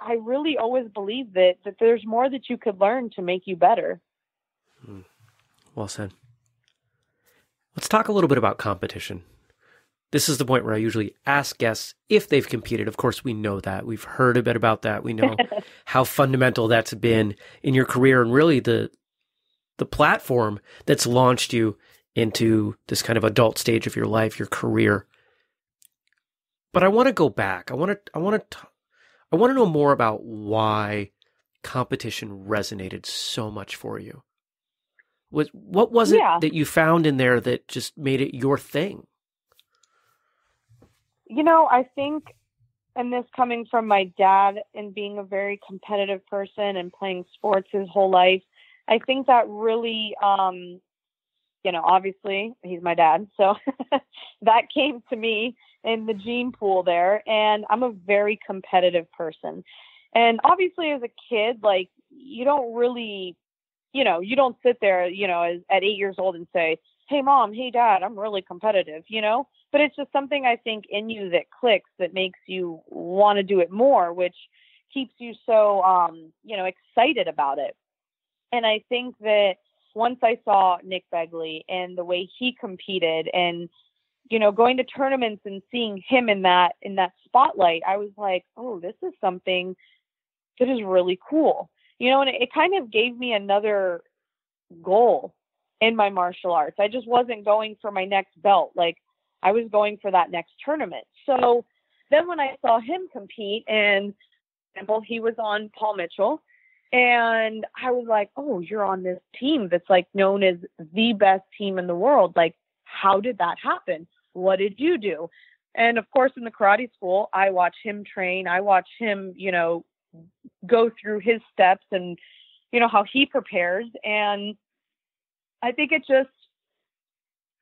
I really always believe that, that there's more that you could learn to make you better. Well said. Let's talk a little bit about competition. This is the point where I usually ask guests if they've competed. Of course, we know that. We've heard a bit about that. We know *laughs* how fundamental that's been in your career and really the the platform that's launched you into this kind of adult stage of your life, your career. But I want to go back. I want to I want to I want to know more about why competition resonated so much for you. What what was it that you found in there that just made it your thing? You know, I think, and this coming from my dad and being a very competitive person and playing sports his whole life, I think that really, um, you know, obviously he's my dad, so *laughs* that came to me in the gene pool there. And I'm a very competitive person. And obviously, as a kid, like, you don't really, you know, you don't sit there, you know, as, at eight years old and say, hey, mom, hey, dad, I'm really competitive, you know? But it's just something I think in you that clicks that makes you want to do it more, which keeps you so, um, you know, excited about it. And I think that once I saw Nick Begley and the way he competed and, you know, going to tournaments and seeing him in that in that spotlight, I was like, oh, this is something that is really cool. you know, and it, it kind of gave me another goal in my martial arts. I just wasn't going for my next belt. Like I was going for that next tournament. So then when I saw him compete and example, he was on Paul Mitchell and I was like, "Oh, you're on this team that's like known as the best team in the world. Like how did that happen? What did you do?" And of course, in the karate school, I watch him train. I watch him, you know, go through his steps and, you know, how he prepares. And I think it just,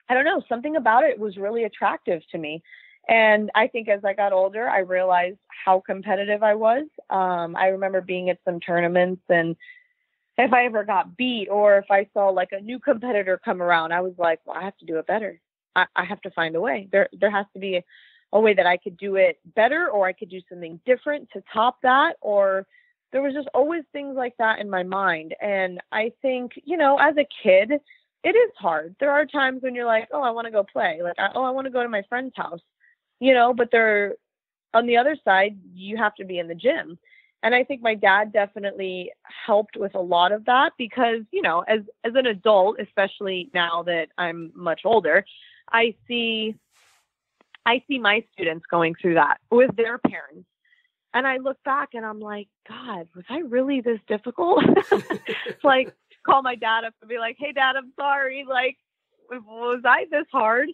I don't know, something about it was really attractive to me. And I think as I got older, I realized how competitive I was. Um, I remember being at some tournaments and if I ever got beat or if I saw like a new competitor come around, I was like, well, I have to do it better. I, I have to find a way. There, there has to be a, a way that I could do it better or I could do something different to top that or there was just always things like that in my mind. And I think, you know, as a kid, it is hard. There are times when you're like, oh, I want to go play. Like, oh, I want to go to my friend's house, you know, but there, on the other side, you have to be in the gym. And I think my dad definitely helped with a lot of that because, you know, as, as an adult, especially now that I'm much older, I see I see my students going through that with their parents. And I look back and I'm like, God, was I really this difficult? *laughs* like, call my dad up and be like, hey, dad, I'm sorry. Like, was I this hard?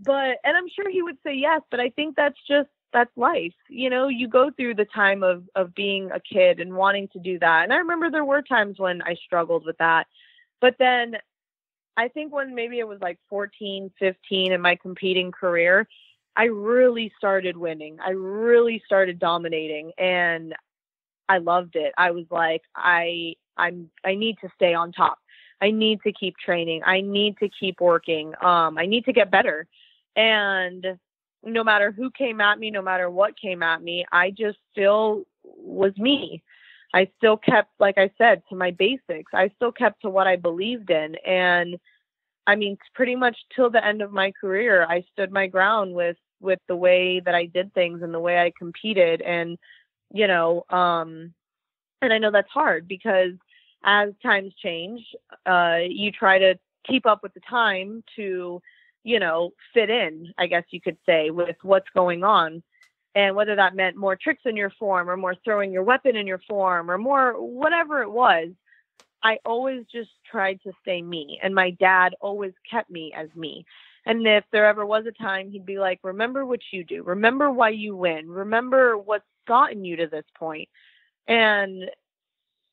But, and I'm sure he would say yes, but I think that's just, that's life. You know, you go through the time of, of being a kid and wanting to do that. And I remember there were times when I struggled with that. But then I think when maybe it was like 14, 15 in my competing career, I really started winning. I really started dominating and I loved it. I was like, I I'm I need to stay on top. I need to keep training. I need to keep working. Um, I need to get better. And no matter who came at me, no matter what came at me, I just still was me. I still kept, like I said, to my basics. I still kept to what I believed in. And I mean, pretty much till the end of my career, I stood my ground with with the way that I did things and the way I competed and you know um and I know that's hard because as times change uh you try to keep up with the time to you know fit in I guess you could say with what's going on and whether that meant more tricks in your form or more throwing your weapon in your form or more whatever it was I always just tried to stay me and my dad always kept me as me and if there ever was a time, he'd be like, remember what you do. Remember why you win. Remember what's gotten you to this point. And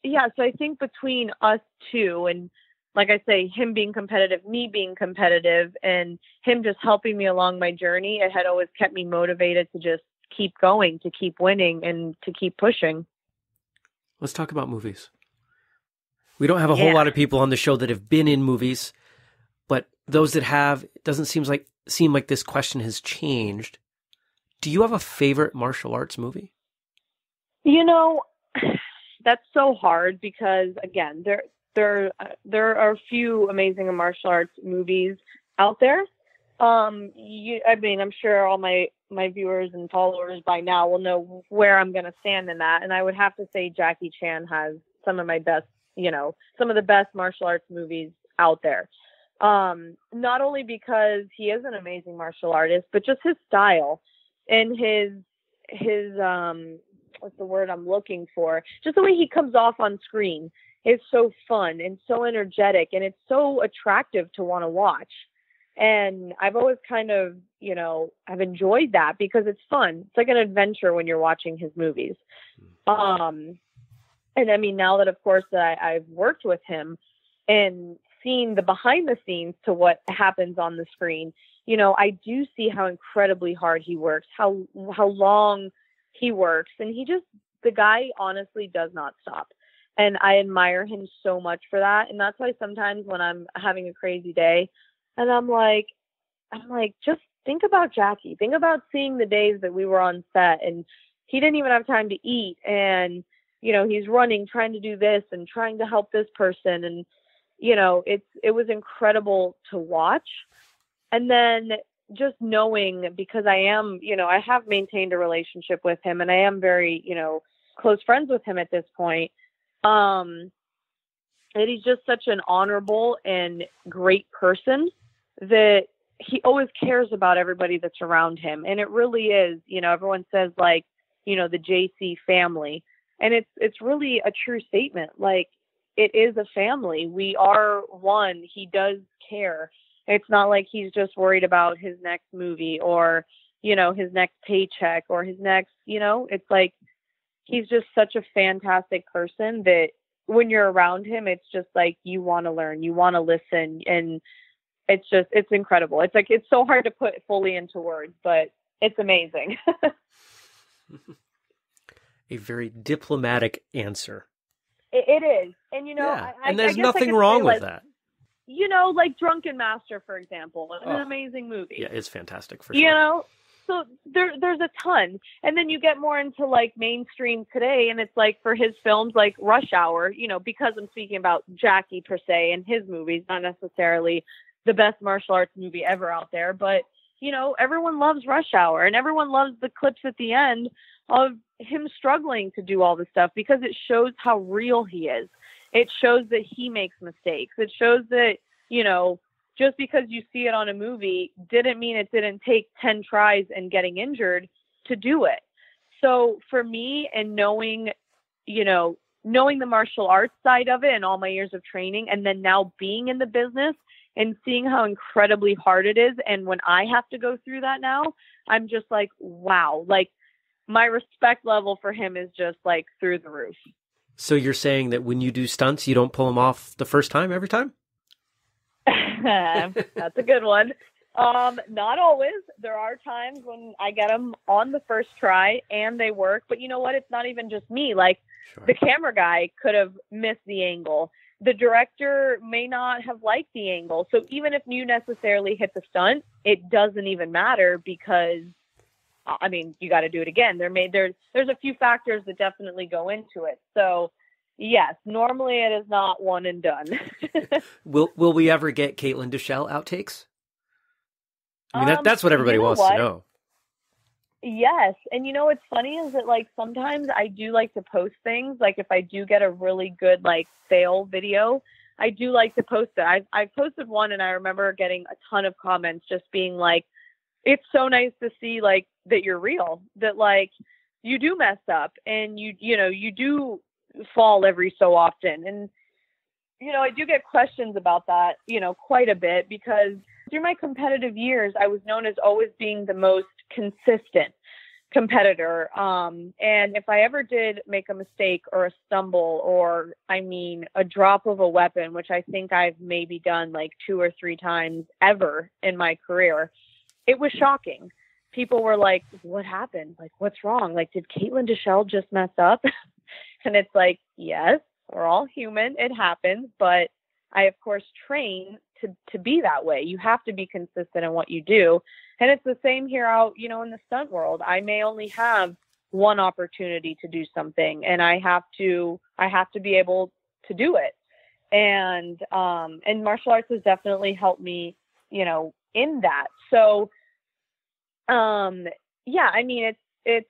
yeah, so I think between us two and like I say, him being competitive, me being competitive, and him just helping me along my journey, it had always kept me motivated to just keep going, to keep winning, and to keep pushing. Let's talk about movies. We don't have a whole lot of people on the show that have been in movies, but those that have, it doesn't seem like seem like this question has changed. Do you have a favorite martial arts movie? You know, that's so hard because again, there there uh, there are a few amazing martial arts movies out there. Um, you, I mean, I'm sure all my my viewers and followers by now will know where I'm going to stand in that, and I would have to say Jackie Chan has some of my best, you know, some of the best martial arts movies out there. Um, not only because he is an amazing martial artist, but just his style and his his um what's the word I'm looking for? Just the way he comes off on screen is so fun and so energetic and it's so attractive to want to watch. And I've always kind of, you know, I've enjoyed that because it's fun. It's like an adventure when you're watching his movies. Um and I mean now that of course that I, I've worked with him and seen the behind the scenes to what happens on the screen, you know, I do see how incredibly hard he works, how how long he works, and he just the guy honestly does not stop. And I admire him so much for that. And that's why sometimes when I'm having a crazy day and I'm like I'm like, just think about Jackie. Think about seeing the days that we were on set and he didn't even have time to eat and you know, he's running trying to do this and trying to help this person and you know, it's it was incredible to watch. And then just knowing because I am, you know, I have maintained a relationship with him and I am very, you know, close friends with him at this point. Um, and he's just such an honorable and great person that he always cares about everybody that's around him. And it really is, you know, everyone says like, you know, the JC family. And it's it's really a true statement. Like it is a family. We are one. He does care. It's not like he's just worried about his next movie or, you know, his next paycheck or his next, you know, it's like he's just such a fantastic person that when you're around him, it's just like you want to learn, you want to listen, and it's just it's incredible. It's like it's so hard to put fully into words, but it's amazing. *laughs* a very diplomatic answer. it, it is, and you know, yeah. I, and there's nothing wrong with like, that. You know, like Drunken Master, for example, it's Oh. an amazing movie. Yeah, it's fantastic for you know so there there's a ton and then you get more into like mainstream today and it's like for his films like rush hour you know because i'm speaking about jackie per se and his movies not necessarily the best martial arts movie ever out there but you know everyone loves rush hour and everyone loves the clips at the end of him struggling to do all this stuff because it shows how real he is it shows that he makes mistakes it shows that you know just because you see it on a movie didn't mean it didn't take 10 tries and getting injured to do it. So for me and knowing, you know, knowing the martial arts side of it and all my years of training and then now being in the business and seeing how incredibly hard it is and when I have to go through that now, I'm just like, wow, like my respect level for him is just like through the roof. So you're saying that when you do stunts, you don't pull them off the first time every time? *laughs* That's a good one. Um, not always. There are times when I get them on the first try and they work, but you know what? It's not even just me. Like Sure. the camera guy could have missed the angle. The director may not have liked the angle. So even if you necessarily hit the stunt, it doesn't even matter because I mean, you got to do it again. There may there's there's a few factors that definitely go into it. So yes, normally it is not one and done. *laughs* Will Will we ever get Caitlin Dechelle outtakes? I mean, that, Um, that's what everybody you know wants what? to know. Yes. And you know what's funny is that like sometimes I do like to post things. Like if I do get a really good like fail video, I do like to post it. I've I've posted one and I remember getting a ton of comments just being like, It's so nice to see like that you're real. That like you do mess up and you you know, you do fall every so often. And you know, I do get questions about that, you know, quite a bit because through my competitive years, I was known as always being the most consistent competitor. Um, and if I ever did make a mistake or a stumble or, I mean, a drop of a weapon, which I think I've maybe done like two or three times ever in my career, it was shocking. People were like, What happened? Like, what's wrong? Like, did Caitlin Dechelle just mess up? *laughs* and it's like, Yes, we're all human. It happens. But I, of course, train to, to be that way. You have to be consistent in what you do. And it's the same here out, you know, in the stunt world. I may only have one opportunity to do something and I have to I have to be able to do it. And um and martial arts has definitely helped me, you know, in that. So um yeah, I mean it's it's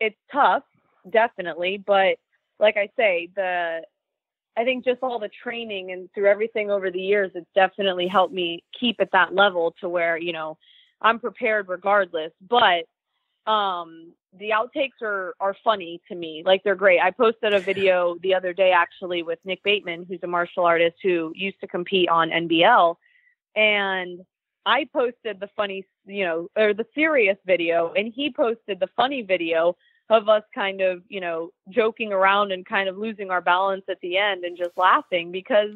it's tough, definitely, but like I say, the I think just all the training and through everything over the years, it's definitely helped me keep at that level to where, you know, I'm prepared regardless. But um the outtakes are are funny to me. Like they're great. I posted a video the other day actually with Nick Bateman, who's a martial artist who used to compete on NBL. And I posted the funny, you know, or the serious video, and he posted the funny video of us kind of, you know, joking around and kind of losing our balance at the end and just laughing because,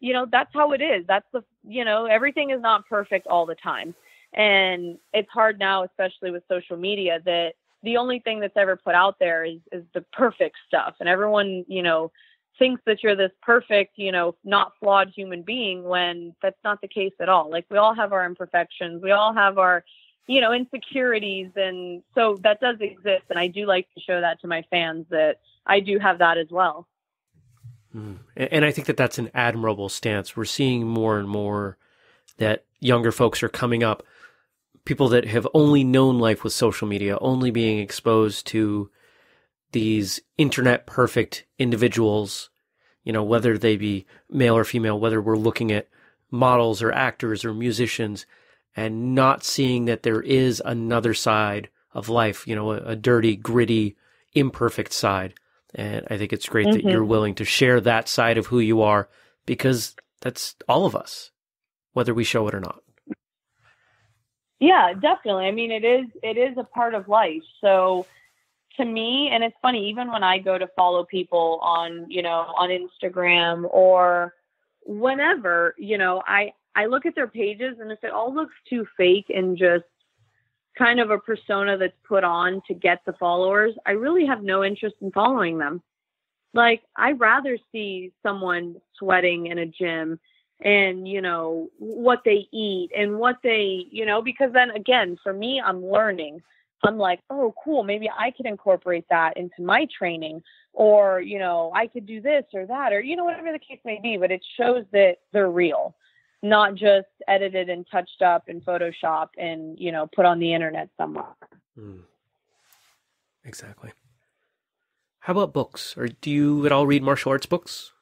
you know, that's how it is. That's the, you know, everything is not perfect all the time. And it's hard now, especially with social media, that the only thing that's ever put out there is, is the perfect stuff. And everyone, you know, thinks that you're this perfect, you know, not flawed human being when that's not the case at all. Like we all have our imperfections. We all have our, you know, insecurities. And so that does exist. And I do like to show that to my fans that I do have that as well. Mm. And and I think that that's an admirable stance. We're seeing more and more that younger folks are coming up, people that have only known life with social media, only being exposed to these internet perfect individuals, you know, whether they be male or female, whether we're looking at models or actors or musicians and not seeing that there is another side of life, you know, a, a dirty, gritty, imperfect side. And I think it's great mm-hmm. that you're willing to share that side of who you are because that's all of us, whether we show it or not. Yeah, definitely. I mean, it is it is a part of life. So to me, and it's funny, even when I go to follow people on, you know, on Instagram or whenever, you know, I I look at their pages and if it all looks too fake and just kind of a persona that's put on to get the followers, I really have no interest in following them. Like I'd rather see someone sweating in a gym and you know what they eat and what they you know because then again for me i'm learning i'm like oh cool maybe i could incorporate that into my training or you know i could do this or that or you know whatever the case may be but it shows that they're real not just edited and touched up in photoshop and you know put on the internet somewhere mm. exactly how about books or do you at all read martial arts books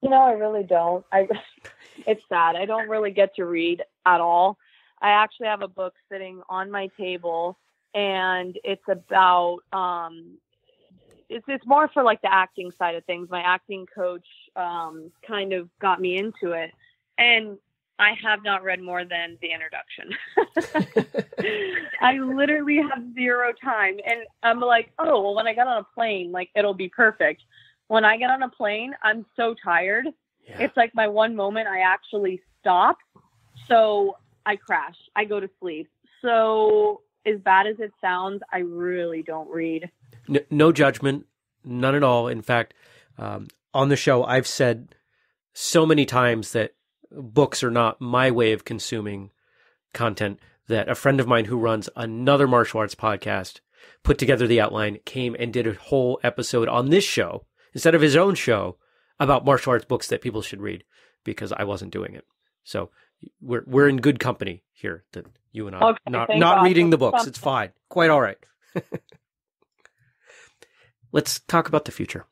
you know, I really don't. I *laughs* it's sad. I don't really get to read at all. I actually have a book sitting on my table and it's about um it's it's more for like the acting side of things. My acting coach um kind of got me into it. And I have not read more than the introduction. *laughs* I literally have zero time. And I'm like, oh, well, when I got on a plane, like, it'll be perfect when I get on a plane, I'm so tired. Yeah. It's like my one moment I actually stop. So I crash. I go to sleep. So as bad as it sounds, I really don't read. No, no judgment, none at all. In fact, um, on the show, I've said so many times that books are not my way of consuming content that a friend of mine who runs another martial arts podcast put together the outline, came and did a whole episode on this show instead of his own show about martial arts books that people should read because I wasn't doing it. So we're we're in good company here that you and I okay, not not God. reading the books. It's fine. Quite all right. *laughs* Let's talk about the future.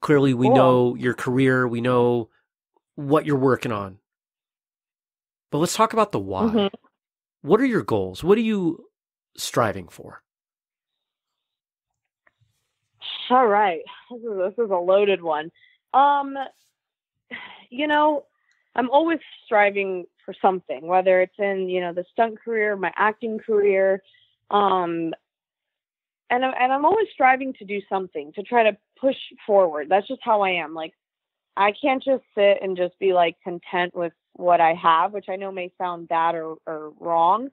Clearly we cool. know your career, we know what you're working on. But let's talk about the why. Mm-hmm. What are your goals? What are you striving for? All right. This is, this is a loaded one. Um, *sighs* you know, I'm always striving for something, whether it's in, you know, the stunt career, my acting career. Um, and, and I'm always striving to do something to try to push forward. That's just how I am. Like, I can't just sit and just be like content with what I have, which I know may sound bad or, or wrong.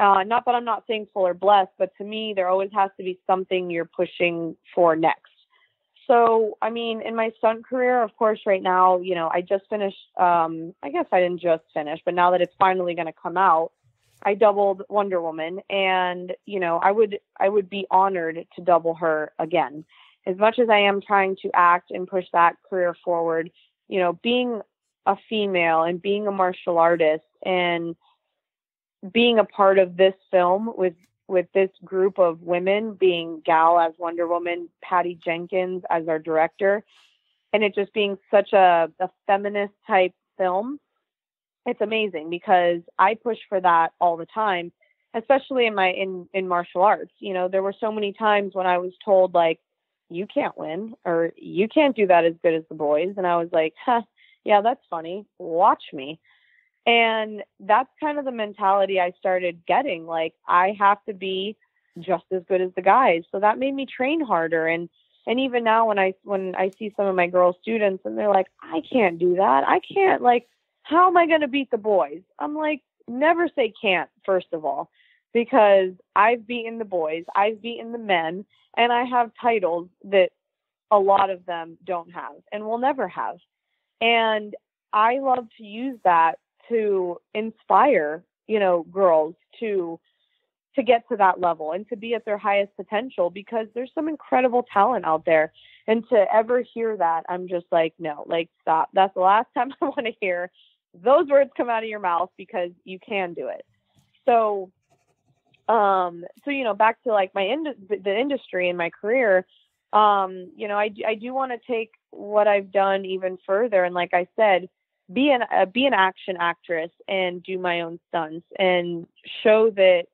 Uh, not that I'm not thankful or blessed, but to me, there always has to be something you're pushing for next. So, I mean, in my stunt career, of course, right now, you know, I just finished, um, I guess I didn't just finish, but now that it's finally going to come out, I doubled Wonder Woman and, you know, I would, I would be honored to double her again. As much as I am trying to act and push that career forward, you know, being a female and being a martial artist and, being a part of this film with with this group of women being Gal as Wonder Woman, Patty Jenkins as our director, and it just being such a, a feminist type film, it's amazing because I push for that all the time, especially in my in in martial arts. You know, there were so many times when I was told like, you can't win or you can't do that as good as the boys, and I was like, huh, yeah, that's funny. Watch me. And that's kind of the mentality I started getting. Like, I have to be just as good as the guys. So that made me train harder. And, and even now when I, when I see some of my girl students and they're like, I can't do that. I can't like, how am I going to beat the boys? I'm like, never say can't, first of all, because I've beaten the boys, I've beaten the men, and I have titles that a lot of them don't have and will never have. And I love to use that to inspire, you know, girls to to get to that level and to be at their highest potential because there's some incredible talent out there. And to ever hear that, I'm just like, no, like stop. That's the last *laughs* time I want to hear those words come out of your mouth because you can do it. So um, so you know, back to like my ind- the industry and my career, um, you know, I I do want to take what I've done even further, and like I said, be an uh, be an action actress and do my own stunts and show that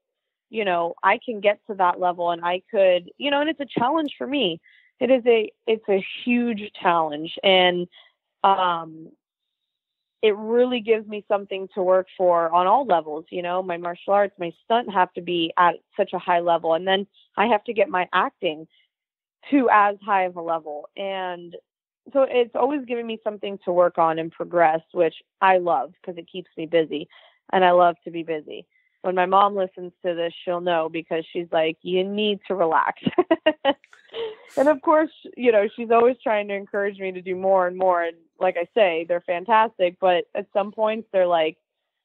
you know I can get to that level, and I could, you know, and it's a challenge for me. It is a it's a huge challenge, and um, it really gives me something to work for on all levels. You know, my martial arts, my stunt have to be at such a high level. And then I have to get my acting to as high of a level. And so it's always giving me something to work on and progress, which I love because it keeps me busy. And I love to be busy. When my mom listens to this, she'll know because she's like, you need to relax. *laughs* and of course, you know, she's always trying to encourage me to do more and more. And like I say, they're fantastic, but at some points they're like,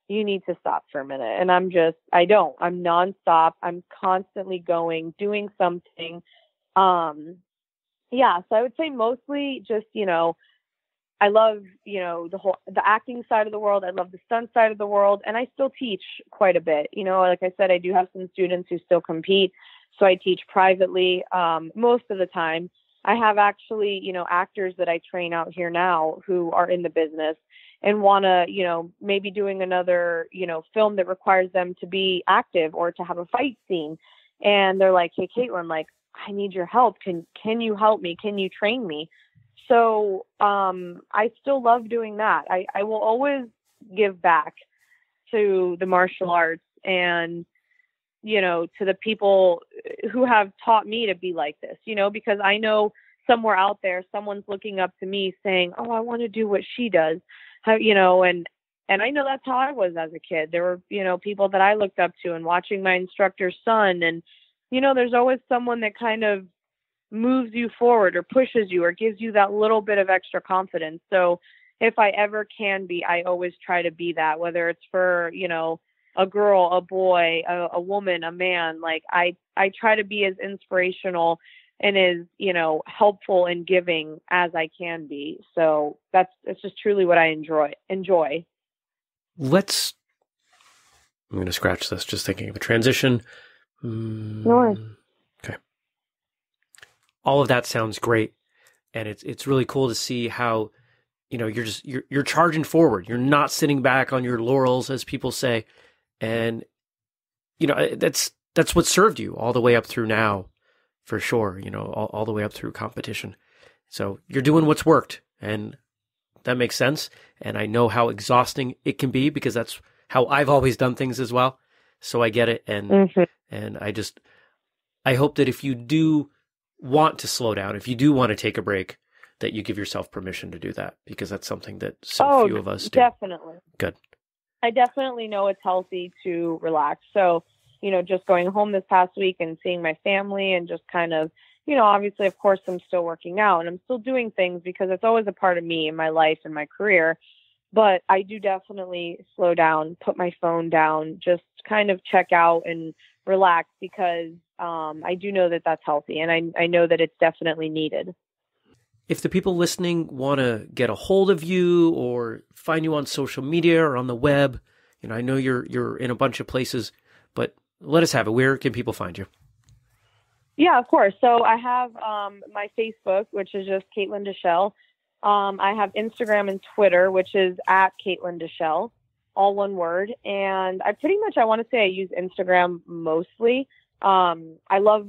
you need to stop for a minute. And I'm just, I don't. I'm nonstop. I'm constantly going, doing something. Um, yeah. So I would say mostly just, you know, I love, you know, the whole the acting side of the world. I love the stunt side of the world, and I still teach quite a bit. You know, like I said, I do have some students who still compete, so I teach privately um, most of the time. I have actually, you know, actors that I train out here now who are in the business and want to, you know, maybe doing another, you know, film that requires them to be active or to have a fight scene. And they're like, "Hey, Caitlin, like, I need your help. Can can you help me? Can you train me?" So um, I still love doing that. I, I will always give back to the martial arts and you know, to the people who have taught me to be like this, you know, because I know somewhere out there someone's looking up to me saying, "Oh, I want to do what she does." How, you know, and and I know that's how I was as a kid. There were, you know, people that I looked up to and watching my instructor's son and you know, there's always someone that kind of moves you forward or pushes you or gives you that little bit of extra confidence. So if I ever can be, I always try to be that, whether it's for, you know, a girl, a boy, a, a woman, a man. Like I, I try to be as inspirational and as you know helpful and giving as I can be. So that's that's just truly what I enjoy. Enjoy. Let's. I'm going to scratch this. Just thinking of a transition. Mm, okay. All of that sounds great, and it's it's really cool to see how you know you're just you're you're charging forward. You're not sitting back on your laurels, as people say and you know that's that's what served you all the way up through now for sure you know all, all the way up through competition so you're doing what's worked and that makes sense and i know how exhausting it can be because that's how i've always done things as well so i get it and mm-hmm. and i just i hope that if you do want to slow down if you do want to take a break that you give yourself permission to do that because that's something that so oh, few of us do definitely good I definitely know it's healthy to relax. So, you know, just going home this past week and seeing my family and just kind of, you know, obviously, of course, I'm still working out and I'm still doing things because it's always a part of me in my life and my career. But I do definitely slow down, put my phone down, just kind of check out and relax because um, I do know that that's healthy and I, I know that it's definitely needed if the people listening want to get a hold of you or find you on social media or on the web, you know, I know you're you're in a bunch of places, but let us have it. Where can people find you? Yeah, of course. So I have um, my Facebook, which is just Caitlin Dechelle. Um, I have Instagram and Twitter, which is at Caitlin Dechelle, all one word. And I pretty much, I want to say I use Instagram mostly. Um, I love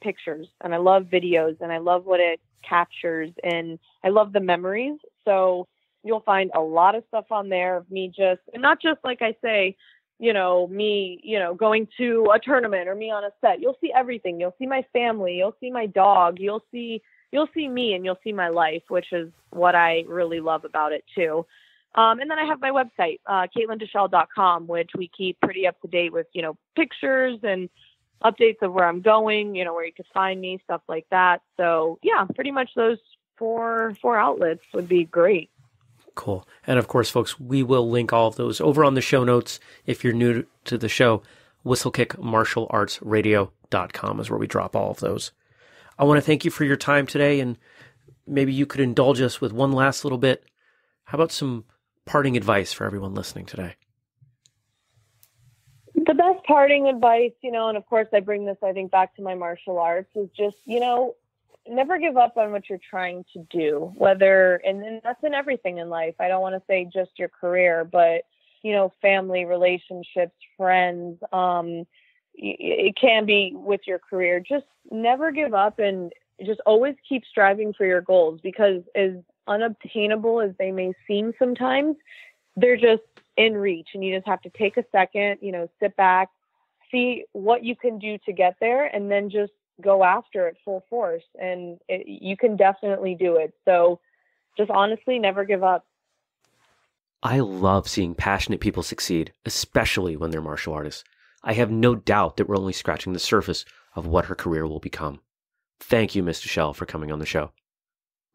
pictures and I love videos and I love what it captures and I love the memories. So you'll find a lot of stuff on there of me just and not just like I say, you know, me, you know, going to a tournament or me on a set. You'll see everything. You'll see my family, you'll see my dog, you'll see you'll see me and you'll see my life, which is what I really love about it too. Um, and then I have my website, uh, CaitlinDechelle.com, which we keep pretty up to date with, you know, pictures and updates of where I'm going, you know, where you could find me, stuff like that. So yeah, pretty much those four four outlets would be great. Cool. And of course, folks, we will link all of those over on the show notes. If you're new to the show, whistlekickmartialartsradio.com is where we drop all of those. I want to thank you for your time today, and maybe you could indulge us with one last little bit. How about some parting advice for everyone listening today? the best parting advice, you know, and of course I bring this, I think, back to my martial arts is just, you know, never give up on what you're trying to do, whether, and, and that's in everything in life. I don't want to say just your career, but, you know, family, relationships, friends, um, it can be with your career. Just never give up and just always keep striving for your goals because as unobtainable as they may seem sometimes, they're just in reach and you just have to take a second, you know, sit back, see what you can do to get there and then just go after it full force and it, you can definitely do it. So just honestly never give up. I love seeing passionate people succeed, especially when they're martial artists. I have no doubt that we're only scratching the surface of what her career will become. Thank you, Ms. Dechelle, for coming on the show.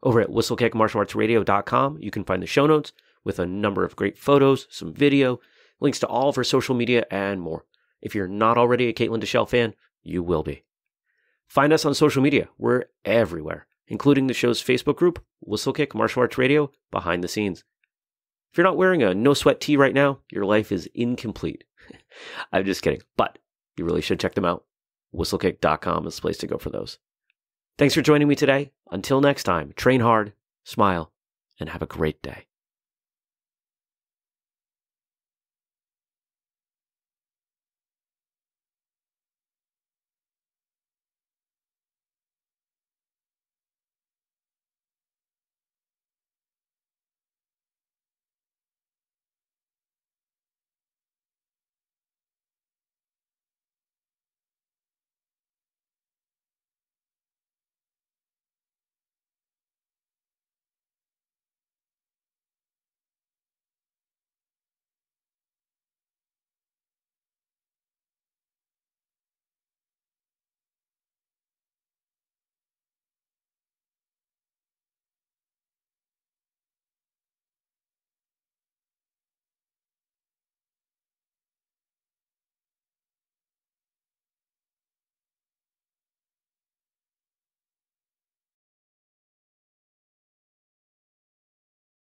Over at whistlekickmartialartsradio.com, you can find the show notes with a number of great photos, some video, links to all of her social media, and more. If you're not already a Caitlin Dechelle fan, you will be. Find us on social media. We're everywhere, including the show's Facebook group, Whistlekick Martial Arts Radio, behind the scenes. If you're not wearing a no sweat tee right now, your life is incomplete. I'm just kidding, but you really should check them out. Whistlekick.com is the place to go for those. Thanks for joining me today. Until next time, train hard, smile, and have a great day.